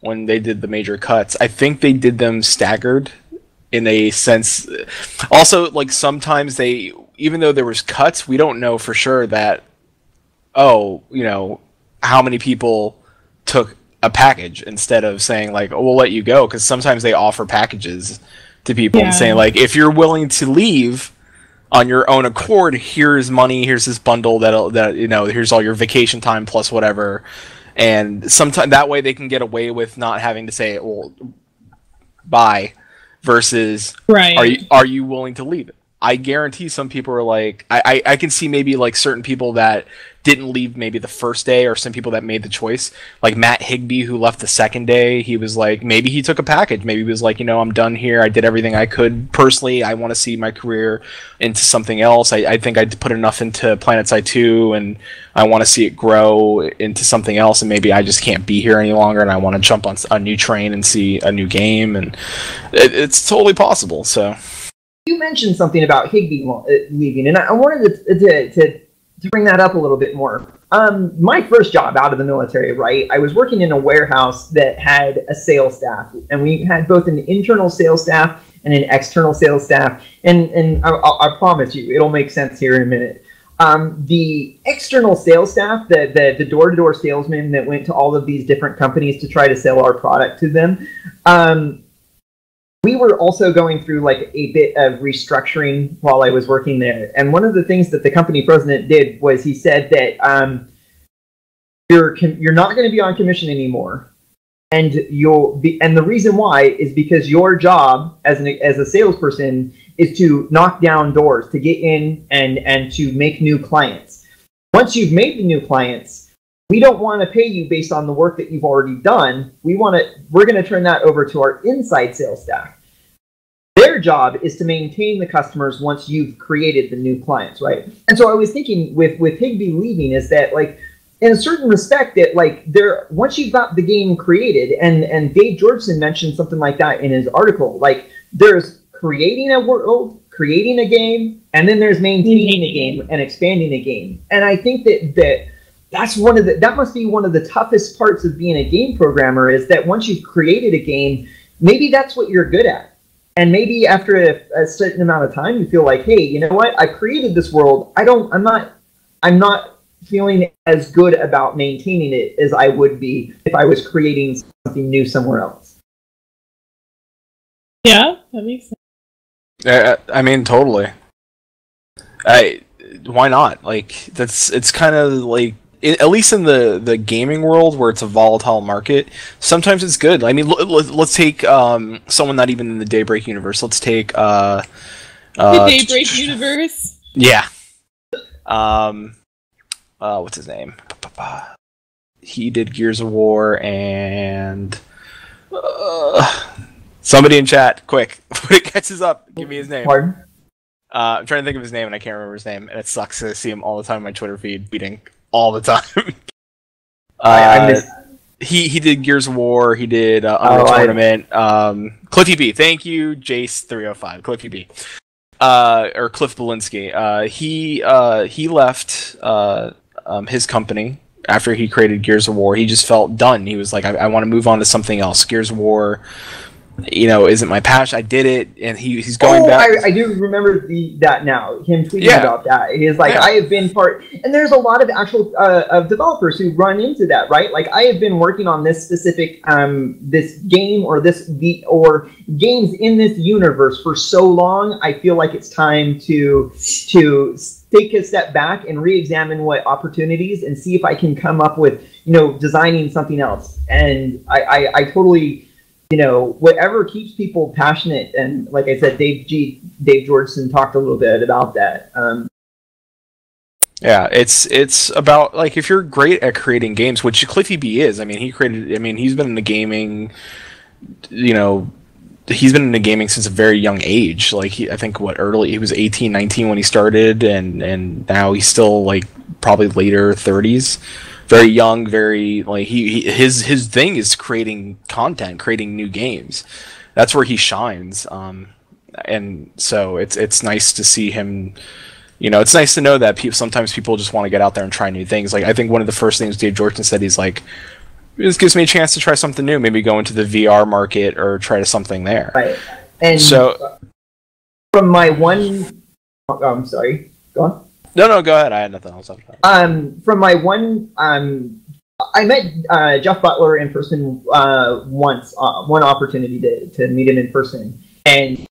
when they did the major cuts, I think they did them staggered, in a sense. Also, like sometimes they, even though there was cuts, we don't know for sure that, oh, you know, how many people took a package instead of saying like, oh, we'll let you go, because sometimes they offer packages to people and saying like, if you're willing to leave on your own accord, here's money, here's this bundle that'll that you know, here's all your vacation time plus whatever. And sometimes that way they can get away with not having to say, well, bye, versus Right. are you are you willing to leave it? I guarantee some people are like I, I, I can see maybe like certain people that didn't leave maybe the first day or some people that made the choice. Like Matt Higby who left the second day, he was like maybe he took a package. Maybe he was like, you know, I'm done here. I did everything I could personally. I want to see my career into something else. I, I think I put enough into PlanetSide 2 and I want to see it grow into something else and maybe I just can't be here any longer and I want to jump on a new train and see a new game and it, it's totally possible. So mentioned something about Higby uh, leaving, and I wanted to, to, to, to bring that up a little bit more. Um, my first job out of the military, right? I was working in a warehouse that had a sales staff, and we had both an internal sales staff and an external sales staff. And and I, I, promise you, it'll make sense here in a minute. Um, the external sales staff, the the the door to door salesmen that went to all of these different companies to try to sell our product to them. Um, we were also going through like a bit of restructuring while I was working there. And one of the things that the company president did was he said that um, you're you're not going to be on commission anymore, and you'll be. And the reason why is because your job as an as a salesperson is to knock down doors, to get in and and to make new clients. Once you've made the new clients, we don't want to pay you based on the work that you've already done. We want to we're going to turn that over to our inside sales staff. Their job is to maintain the customers once you've created the new clients, right? And so I was thinking with with Higby leaving is that like in a certain respect that like there once you've got the game created and and Dave Georgeson mentioned something like that in his article, like there's creating a world, creating a game, and then there's maintaining a game and expanding a game. And I think that that that's one of the that must be one of the toughest parts of being a game programmer is that once you've created a game, maybe that's what you're good at. And maybe after a, a certain amount of time you feel like, hey, you know what? I created this world. I don't I'm not I'm not feeling as good about maintaining it as I would be if I was creating something new somewhere else. Yeah, that makes sense. Uh, I mean, totally. I why not? Like that's it's kind of like i at least in the the gaming world where it's a volatile market. Sometimes it's good. I mean, l- l- let's take um, someone not even in the Daybreak universe. Let's take uh, The uh, Daybreak universe. yeah. Um, uh, what's his name? He did Gears of War and uh, somebody in chat, quick, when it catches up, give me his name. Pardon? Uh, I'm trying to think of his name and I can't remember his name, and it sucks to see him all the time on my Twitter feed tweeting all the time. I- I Uh, miss- he he did Gears of War. He did uh, Unreal Oh, I- Tournament. Um, Cliffy B. Thank you, Jace three hundred five. Cliffy B. Uh, or Cliff Bleszinski. Uh, he uh, he left uh, um, his company after he created Gears of War. He just felt done. He was like, I, I want to move on to something else. Gears of War, you know, isn't my passion. I did it, and he he's going oh, back. I, I do remember the that now. Him tweeting Yeah. about that. He's like, Yeah. I have been part, and there's a lot of actual uh, of developers who run into that, right? Like, I have been working on this specific um this game or this the or games in this universe for so long. I feel like it's time to to take a step back and re-examine what opportunities and see if I can come up with you know designing something else. And I I, I totally you know, whatever keeps people passionate, and like I said, Dave G, Dave Georgeson talked a little bit about that. Um, Yeah, it's it's about like if you're great at creating games, which Cliffy B is. I mean, he created. I mean, he's been in the gaming. You know, he's been in the gaming since a very young age. Like he, I think what early he was 18, 19 when he started, and and now he's still like probably later thirties. Very young, very like he, he his his thing is creating content, creating new games. That's where he shines. Um, and so it's it's nice to see him you know, it's nice to know that people sometimes people just want to get out there and try new things. Like I think one of the first things Dave Georgeson said, he's like, this gives me a chance to try something new. Maybe go into the VR market or try to something there. right. And So from my one, oh, I'm sorry, go on. No, no, go ahead. I had nothing else. Um, from my one, um, I met uh, Jeff Butler in person uh, once, uh, one opportunity to, to meet him in person, and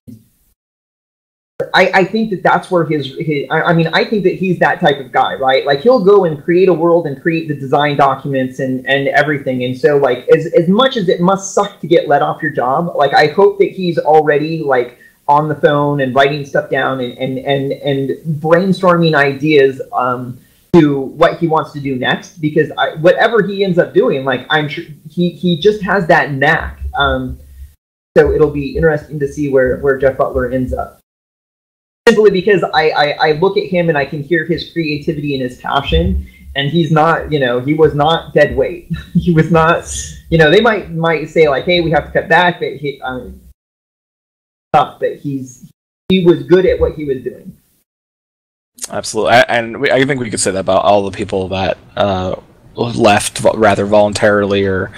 I, I think that that's where his, his I, I mean, I think that he's that type of guy, right? Like he'll go and create a world and create the design documents and and everything, and so like as as much as it must suck to get let off your job, like I hope that he's already like on the phone and writing stuff down and and and, and brainstorming ideas um to what he wants to do next because I, whatever he ends up doing like i'm sure he he just has that knack. Um so it'll be interesting to see where where jeff butler ends up. Simply because I, I i look at him and i can hear his creativity and his passion and he's not you know he was not dead weight. He was not you know they might might say like hey we have to cut back but he um tough but he's he was good at what he was doing Absolutely, I, and we, I think we could say that about all the people that uh, left rather voluntarily or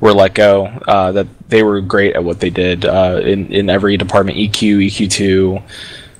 were let go. Uh, that they were great at what they did uh, in in every department. E EQ, EQ two,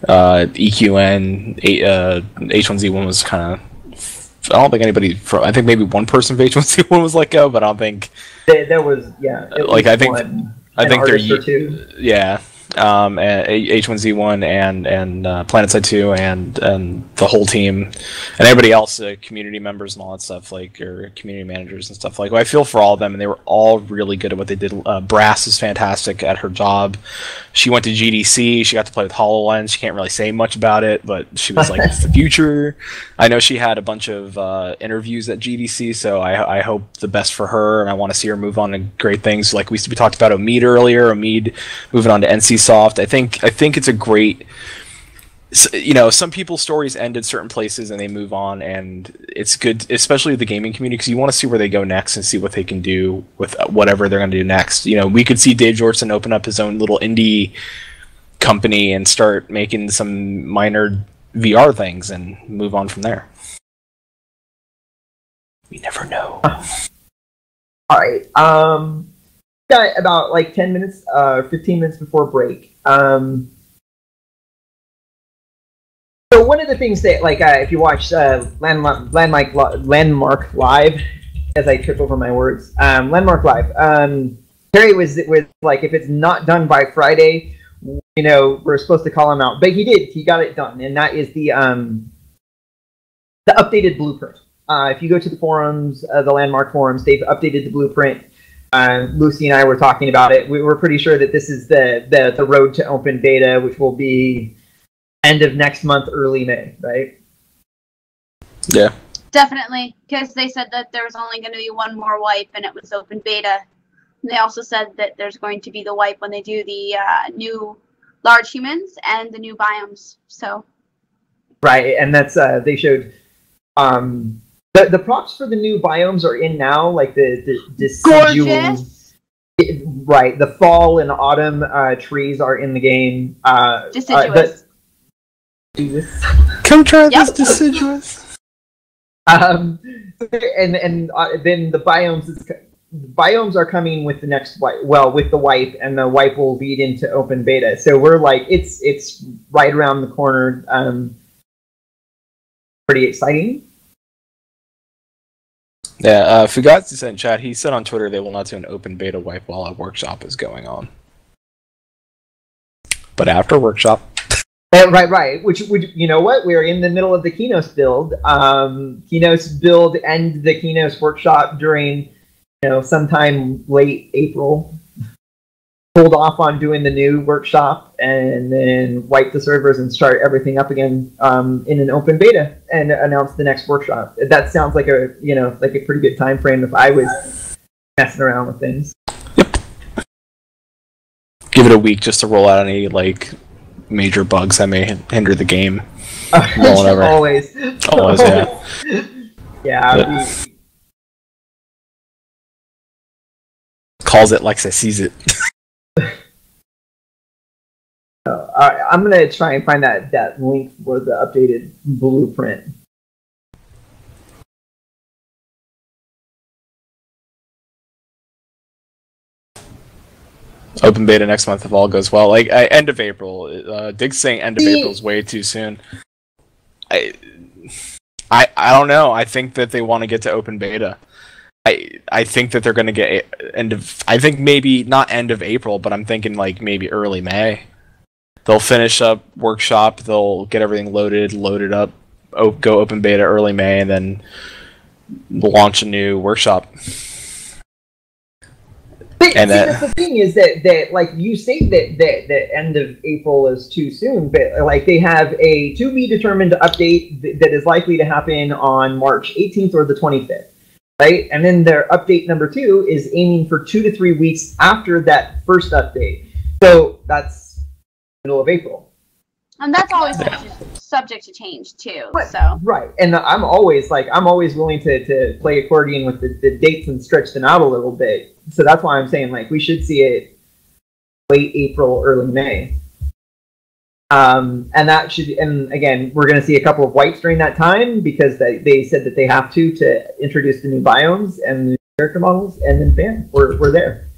uh, EQN, A- uh, H1Z1 was kind of. I don't think anybody. From, I think maybe one person from H1Z1 was let go, but I don't think. there, there was yeah Like, I think- one, I think they're artist or ye- two. Yeah, um, and H1Z1 and and uh, PlanetSide 2 and and the whole team and everybody else, uh, community members and all that stuff, like or community managers and stuff. Like I feel for all of them, and they were all really good at what they did. Uh, Brass is fantastic at her job. She went to GDC. She got to play with Hololens. She can't really say much about it, but she was like, "It's the future." I know she had a bunch of uh, interviews at GDC, so I, I hope the best for her, and I want to see her move on to great things. Like we we talked about Omid earlier, Omid moving on to NCSoft. I think I think it's a great. You know, some people's stories end at certain places and they move on, and it's good, especially the gaming community, because you want to see where they go next and see what they can do with whatever they're going to do next. You know, we could see Dave Georgeson open up his own little indie company and start making some minor VR things and move on from there. We never know. All right. Um, got about like ten minutes, uh, fifteen minutes before break. Um, so one of the things that, like, uh, if you watch uh, Landmark, Landmark, Landmark Live, as I trip over my words, um, Landmark Live. Um, Terry was was like, if it's not done by Friday, you know, we're supposed to call him out. But he did. He got it done, and that is the um, the updated blueprint. Uh, if you go to the forums, uh, the landmark forums, they've updated the blueprint. Uh, Lucy and I were talking about it. We were pretty sure that this is the, the the road to open beta, which will be end of next month, early May, right? Yeah. Definitely, because they said that there was only going to be one more wipe, and it was open beta. And they also said that there's going to be the wipe when they do the uh, new large humans and the new biomes. So Right, and that's uh, they showed. Um, the the props for the new biomes are in now, like the the deciduous. gorgeous, Right, the fall and autumn uh, trees are in the game. Uh, uh, the- deciduous. Come try Yep. deciduous. Um, and and uh, then the biomes is, biomes are coming with the next wipe. Well, with the wipe, and the wipe will lead into open beta. So we're like, it's it's right around the corner. Um, pretty exciting. Yeah, uh, Fugazi sent in chat. He said on Twitter they will not do an open beta wipe while a workshop is going on. But after workshop, Uh, right, right. Which would you know what? We're in the middle of the Qeynos build. Um, Qeynos build and the Qeynos workshop during you know sometime late April. Hold off on doing the new workshop and then wipe the servers and start everything up again um, in an open beta and announce the next workshop. That sounds like a you know like a pretty good time frame if I was messing around with things. give it a week just to roll out any like major bugs that may hinder the game. Over. Always. Always, yeah. Yeah. But- we- Calls it like I sees it. Uh, all right, I'm gonna try and find that that link for the updated blueprint. Open beta next month if all goes well. Like I, end of April. Uh, Dig's saying end of See- April is way too soon. I, I, I don't know. I think that they want to get to open beta. I, I think that they're going to get end of. I think maybe not end of April, but I'm thinking like maybe early May. They'll finish up workshop. They'll get everything loaded, loaded up, o- go open beta early May, and then launch a new workshop. But And see, that- that's the thing is that that like you say that that the end of April is too soon, but like they have a to be determined update th- that is likely to happen on March 18th or the 25th, right? And then their update number two is aiming for two to three weeks after that first update. So that's middle of April. And that's always subject, subject to change too. So Right, and I'm always like I'm always willing to, to play accordion with the, the dates and stretch them out a little bit. So that's why I'm saying like we should see it late April, early May. Um, and that should, and again, we're going to see a couple of whites during that time because they, they said that they have to to introduce the new biomes and the new character models, and then bam, we're, we're there.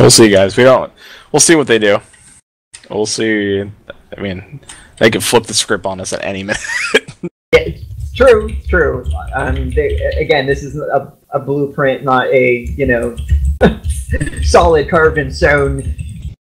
We'll see, guys. We don't. We'll see what they do. We'll see. I mean, they could flip the script on us at any minute. It's true, true. Um, they, again, this is a, a blueprint, not a you know solid carved and sewn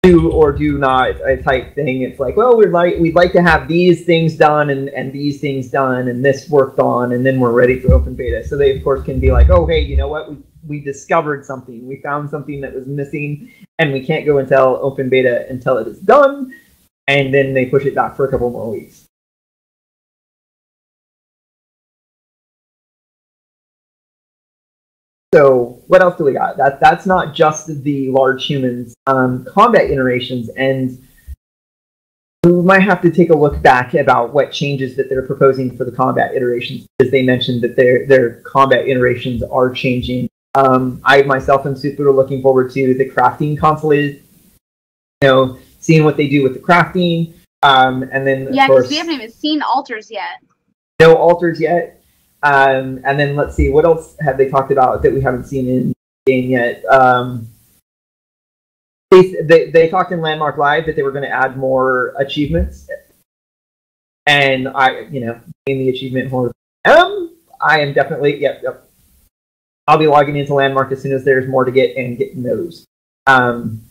do or do not a type thing. It's like, well, we'd like we'd like to have these things done and and these things done and this worked on, and then we're ready for open beta. So they of course can be like, oh hey, you know what? We we discovered something. We found something that was missing, and we can't go until open beta until it is done, and then they push it back for a couple more weeks. So what else do we got? That that's not just the large humans um, combat iterations, and we might have to take a look back about what changes that they're proposing for the combat iterations, because they mentioned that their their combat iterations are changing. Um, I myself and Super are looking forward to the crafting console. You know, seeing what they do with the crafting, um, and then yeah, because we haven't even seen altars yet. no altars yet. Um, and then let's see, what else have they talked about that we haven't seen in game yet? Um, they, they, they talked in Landmark Live that they were going to add more achievements. And I, you know, being the achievement holder, um, I am definitely, yep, yep. I'll be logging into Landmark as soon as there's more to get and getting those. Um,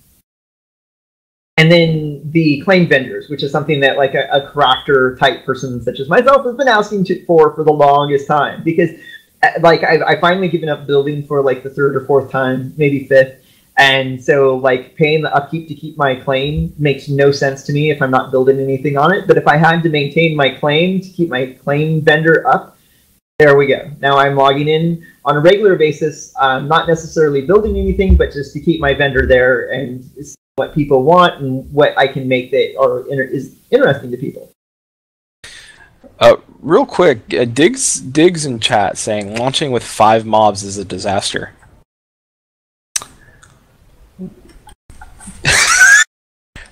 and then the claim vendors, which is something that like a, a crafter type person such as myself has been asking for for the longest time because uh, like I've, I finally given up building for like the third or fourth time, maybe fifth. And so like paying the upkeep to keep my claim makes no sense to me if I'm not building anything on it. But if I had to maintain my claim to keep my claim vendor up, there we go. Now I'm logging in on a regular basis, um, not necessarily building anything, but just to keep my vendor there and see what people want and what I can make that are inter- is interesting to people. Uh, real quick, uh, digs Diggs in chat saying launching with five mobs is a disaster.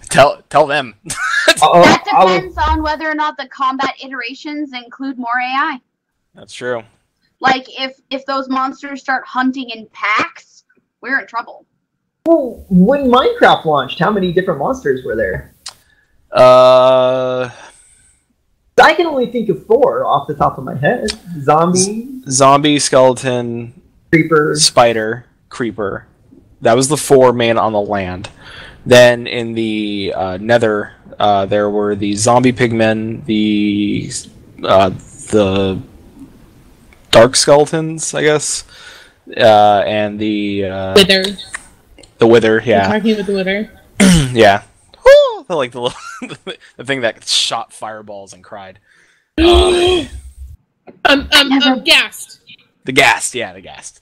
tell tell them. I'll- that depends on whether or not the combat iterations include more AI. That's true. Like if if those monsters start hunting in packs, we're in trouble. Well, when Minecraft launched, how many different monsters were there? Uh, I can only think of four off the top of my head: zombie, zombie, skeleton, creeper. spider, creeper. That was the four main on the land. Then in the uh, Nether, uh, there were the zombie pigmen, the uh, the dark skeletons, I guess, uh, and the uh, Wither. the wither. We're Yeah, talking with the wither. yeah. Woo! The, like the little the thing that shot fireballs and cried. Uh, Um, um, um, gassed. the ghast, yeah, the ghast.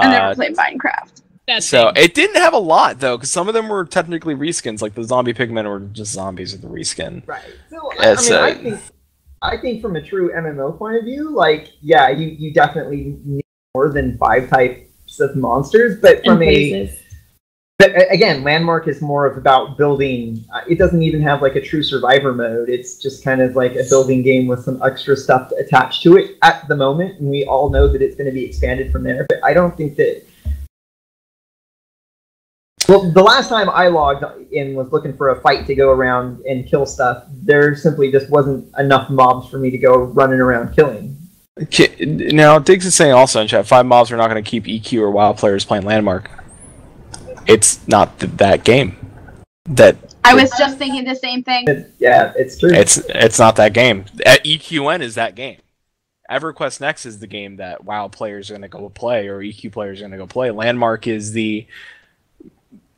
I never Uh, played Minecraft. That's So thing. it didn't have a lot though, because some of them were technically reskins. Like the zombie pigmen were just zombies with the reskin. Right. So I, I It's, mean, I uh, think I think from a true MMO point of view, like yeah, you you definitely need more than five types of monsters, but from a but again, Landmark is more of about building. Uh, it doesn't even have like a true survivor mode. It's just kind of like a building game with some extra stuff attached to it at the moment, and we all know that it's going to be expanded from there. But I don't think that. Well, the last time I logged in was looking for a fight to go around and kill stuff. There simply just wasn't enough mobs for me to go running around killing. Now Diggs is saying also in chat, five mobs are not going to keep EQ or WoW players playing Landmark. It's not th- that game. That I was just thinking the same thing. It's, yeah, it's true. it's it's not that game. At EQN is that game. EverQuest Next is the game that WoW players are going to go play or EQ players are going to go play. Landmark is the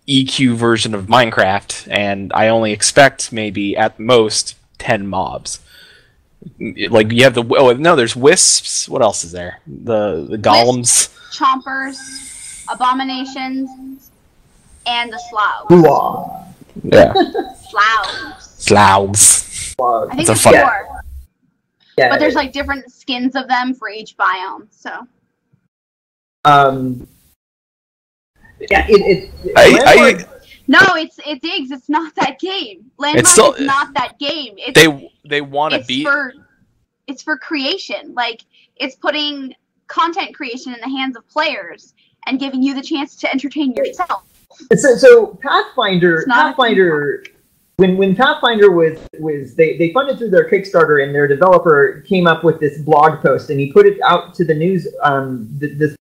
EQ version of Minecraft, and I only expect maybe at most ten mobs. Like you have the oh no, there's wisps. What else is there? The the golems. Chompers, abominations, and the sloughs. Hoo-ah. Yeah, Sloughs. sloughs. I think It's a there's fun- four, Yeah, but there's like different skins of them for each biome. So um, yeah, it, it, I- Landmark- no, it's it digs. It's not that game. Landmark still- is not that game. It's, They they want to be. for it's for creation. Like it's putting content creation in the hands of players and giving you the chance to entertain yourself. So, so Pathfinder, It's not a Pathfinder, when when Pathfinder was was they they funded through their Kickstarter and their developer came up with this blog post and he put it out to the news, um, th- this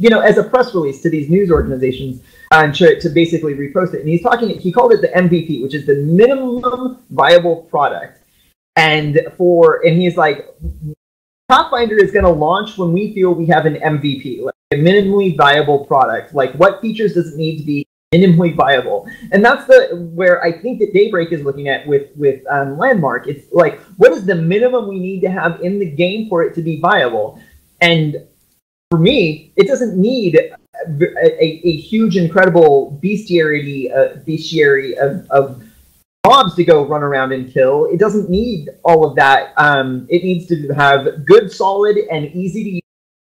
you know as a press release to these news organizations and to, to basically repost it. And he's talking, he called it the MVP, which is the minimum viable product. And for and he's like, Pathfinder is going to launch when we feel we have an MVP, like a minimally viable product. Like, what features does it need to be minimally viable? And that's the where I think that Daybreak is looking at with with um, Landmark. It's like, what is the minimum we need to have in the game for it to be viable? And for me, it doesn't need a, a, a huge, incredible bestiarity, uh, bestiary of, of mobs to go run around and kill. It doesn't need all of that. Um, it needs to have good, solid, and easy to use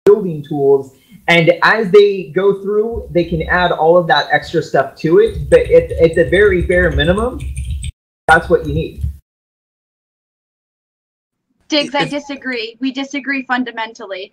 building tools. And as they go through, they can add all of that extra stuff to it. But at, at the very bare minimum, that's what you need. Diggs, I disagree. We disagree fundamentally.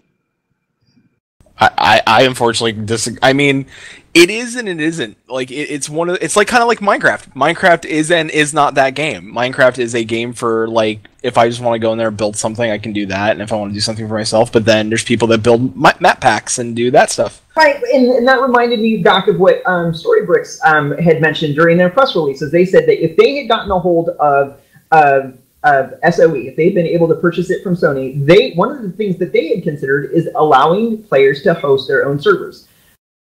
I, I, unfortunately disagree. I mean, it is and it isn't. Like it, it's one of it's like kind of like Minecraft. Minecraft is and is not that game. Minecraft is a game for like if I just want to go in there and build something, I can do that, and if I want to do something for myself. But then there's people that build ma- map packs and do that stuff. Right, and, and that reminded me back of what um, Storybricks um, had mentioned during their press releases. They said that if they had gotten a hold of of, of SOE, if they've been able to purchase it from Sony, they one of the things that they had considered is allowing players to host their own servers,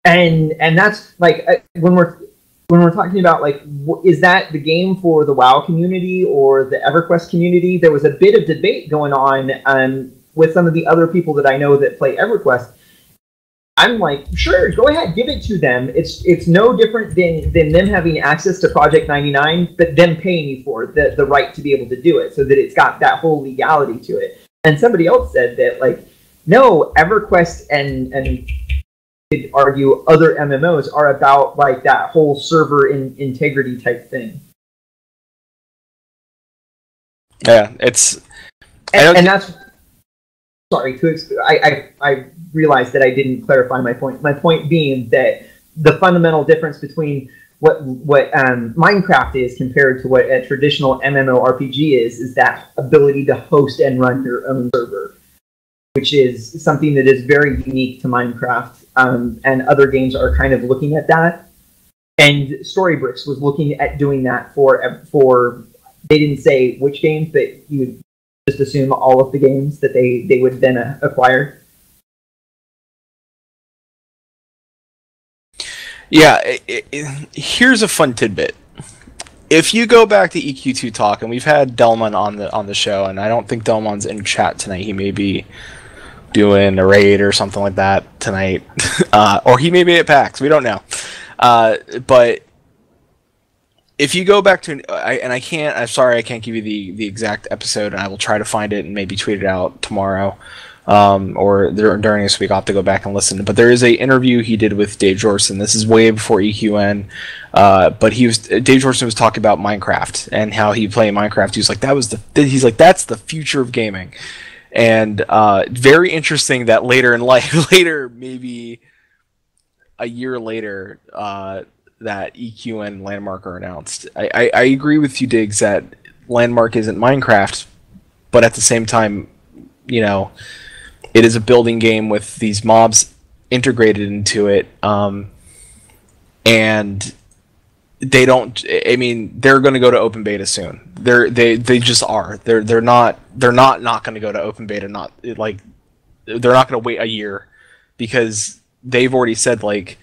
and and that's like uh, when we're when we're talking about like is that the game for the WoW community or the EverQuest community? There was a bit of debate going on um, with some of the other people that I know that play EverQuest. I'm like, sure, go ahead, give it to them. It's it's no different than than them having access to Project 99, but them paying you for the the right to be able to do it, so that it's got that whole legality to it. And somebody else said that like, no, EverQuest and and could argue other MMOs are about like that whole server in, integrity type thing. Yeah, it's and, and that's sorry to I, I I realized that I didn't clarify my point. My point being that the fundamental difference between what what um, Minecraft is compared to what a traditional MMORPG is is that ability to host and run your own server, which is something that is very unique to Minecraft. Um, and other games are kind of looking at that. And Storybricks was looking at doing that for for they didn't say which games, but you would just assume all of the games that they they would then uh, acquire. Yeah, it, it, here's a fun tidbit. If you go back to EQ2 talk, and we've had Delmon on the on the show, and I don't think Delmon's in chat tonight. He may be doing a raid or something like that tonight, uh, or he may be at PAX. We don't know. Uh, but if you go back to, I, and I can't, I'm sorry, I can't give you the the exact episode, and I will try to find it and maybe tweet it out tomorrow um, or dur- during this week. I'll have to go back and listen. But there is a interview he did with Dave Georgeson. This is way before EQN, uh, but he was Dave Georgeson was talking about Minecraft and how he played Minecraft. He was like, that was the he's like that's the future of gaming, and uh, very interesting that later in life, later maybe a year later. Uh, that EQN and Landmark are announced. I, I, I agree with you, Diggs, that Landmark isn't Minecraft, but at the same time, you know, it is a building game with these mobs integrated into it, um, and they don't. I mean, they're going to go to open beta soon. They're they they just are. They're they're not they're not not going to go to open beta. Not like they're not going to wait a year because they've already said like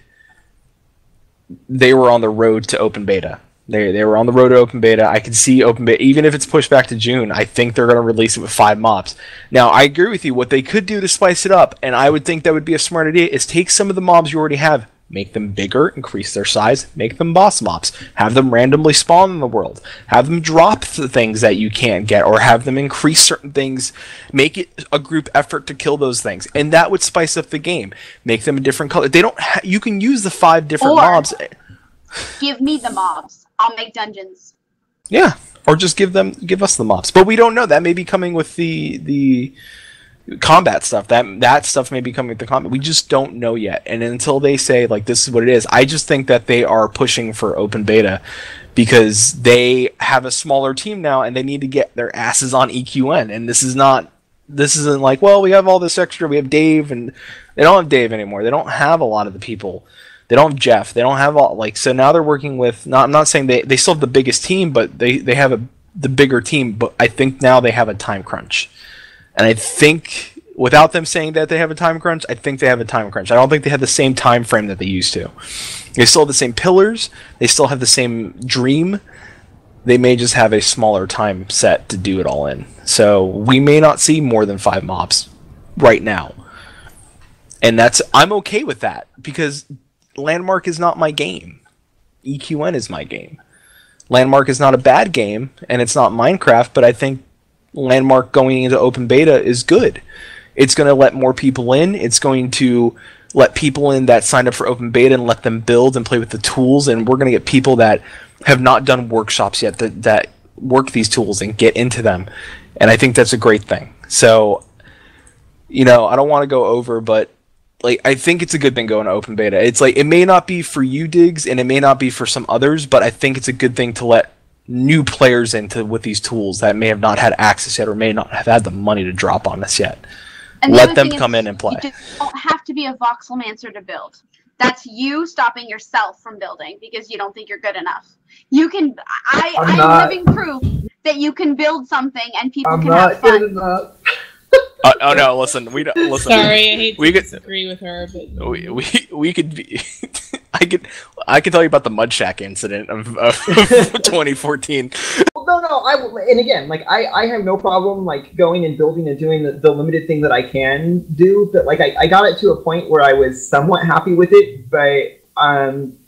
they were on the road to open beta. They, they were on the road to open beta. I can see open beta, even if it's pushed back to June, I think they're going to release it with five mobs. Now, I agree with you. What they could do to spice it up, and I would think that would be a smart idea, is take some of the mobs you already have, make them bigger, increase their size, make them boss mobs, have them randomly spawn in the world, have them drop the things that you can't get, or have them increase certain things, make it a group effort to kill those things, and that would spice up the game. Make them a different color. They don't. Ha- you can use the five different Or- mobs. Give me the mobs. I'll make dungeons. Yeah, or just give them give us the mobs. But we don't know. That may be coming with the the combat stuff. That that stuff may be coming with the combat. We just don't know yet. And until they say like this is what it is, I just think that they are pushing for open beta because they have a smaller team now and they need to get their asses on EQN. And this is not this isn't like, well, we have all this extra. We have Dave and they don't have Dave anymore. They don't have a lot of the people. They don't have Jeff. They don't have all like so now they're working with. Not I'm not saying they they still have the biggest team, but they they have a the bigger team. But I think now they have a time crunch, and I think without them saying that they have a time crunch, I think they have a time crunch. I don't think they have the same time frame that they used to. They still have the same pillars. They still have the same dream. They may just have a smaller time set to do it all in. So we may not see more than five mobs right now. And that's I'm okay with that because Landmark is not my game. EQN is my game. Landmark is not a bad game and it's not Minecraft, but I think Landmark going into open beta is good. It's going to let more people in. It's going to let people in that signed up for open beta and let them build and play with the tools and we're going to get people that have not done workshops yet that that work these tools and get into them. And I think that's a great thing. So you know, I don't want to go over, but like I think it's a good thing going to open beta. It's like it may not be for you digs and it may not be for some others, but I think it's a good thing to let new players into with these tools that may have not had access yet or may not have had the money to drop on this yet. And let other them come in and play. You don't have to be a voxelmancer to build. That's you stopping yourself from building because you don't think you're good enough. You can. I, I'm I'm, not- living proof that you can build something and people I'm can not have fun. Good. Uh, oh no! Listen, we don't listen. Sorry, I hate to we could disagree with her, but we, we we could be. I could I could tell you about the Mud Shack incident of, of 2014. Well, no, no. I and again, like I, I have no problem like going and building and doing the, the limited thing that I can do. But like I, I got it to a point where I was somewhat happy with it, but um,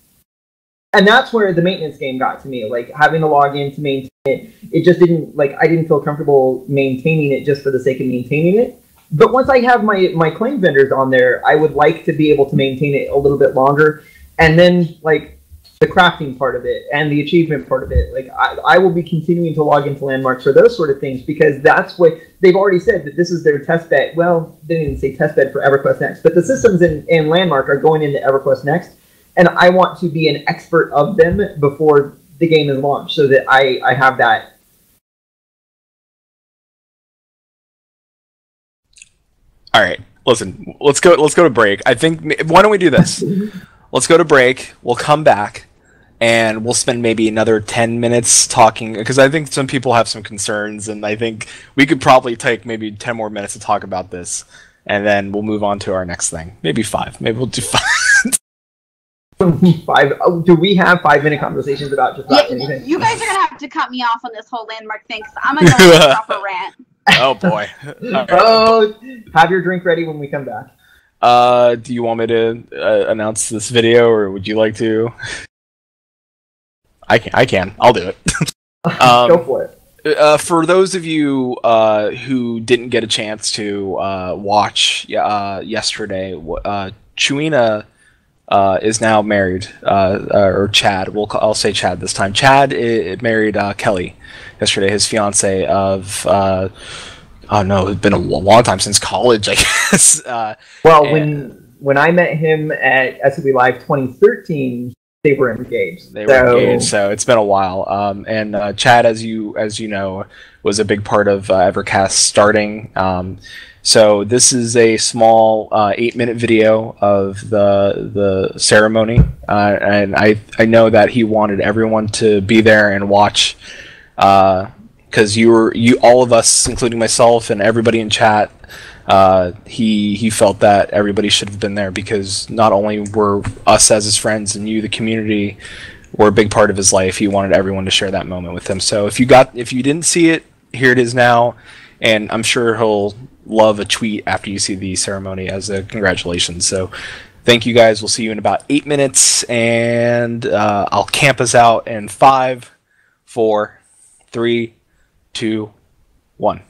and that's where the maintenance game got to me. Like having to log in to maintain it, it just didn't like I didn't feel comfortable maintaining it just for the sake of maintaining it. But once I have my my claim vendors on there, I would like to be able to maintain it a little bit longer, and then like the crafting part of it and the achievement part of it. Like I, I will be continuing to log into landmarks for those sort of things because that's what they've already said that this is their test bed. Well, they didn't even say test bed for EverQuest Next, but the systems in, in Landmark are going into EverQuest Next, and I want to be an expert of them before the game is launched so that I, I have that All right, listen. Let's go. Let's go to break. I think. Why don't we do this? let's go to break. We'll come back, and we'll spend maybe another ten minutes talking because I think some people have some concerns, and I think we could probably take maybe ten more minutes to talk about this, and then we'll move on to our next thing. Maybe five. Maybe we'll do five. five. Oh, do we have five minute conversations about just about Yeah, anything? you guys are gonna have to cut me off on this whole landmark thing. because I'm gonna go off a rant. oh boy. Oh, have your drink ready when we come back. Uh, do you want me to uh, announce this video, or would you like to? I can. I can. I'll do it. um, Go for it. uh, for those of you uh, who didn't get a chance to uh, watch uh, yesterday, w- uh, Chuina uh, is now married, uh, uh, or Chad. We'll call, I'll say Chad this time. Chad married uh, Kelly yesterday, his fiance of. Uh, oh no, it's been a long time since college, I guess. Uh, Well, when when I met him at SOE Live 2013, they were engaged. They were engaged, so it's been a while. Um, and uh, Chad, as you as you know, was a big part of uh, Evercast starting. Um, so this is a small uh, eight minute video of the the ceremony, uh, and I I know that he wanted everyone to be there and watch. Because you were you all of us, including myself and everybody in chat, uh, he he felt that everybody should have been there because not only were us as his friends and you the community were a big part of his life he wanted everyone to share that moment with him so if you got if you didn't see it here it is now and i'm sure he'll love a tweet after you see the ceremony as a congratulations. So thank you guys. We'll see you in about eight minutes and uh, i'll camp us out in five four three two one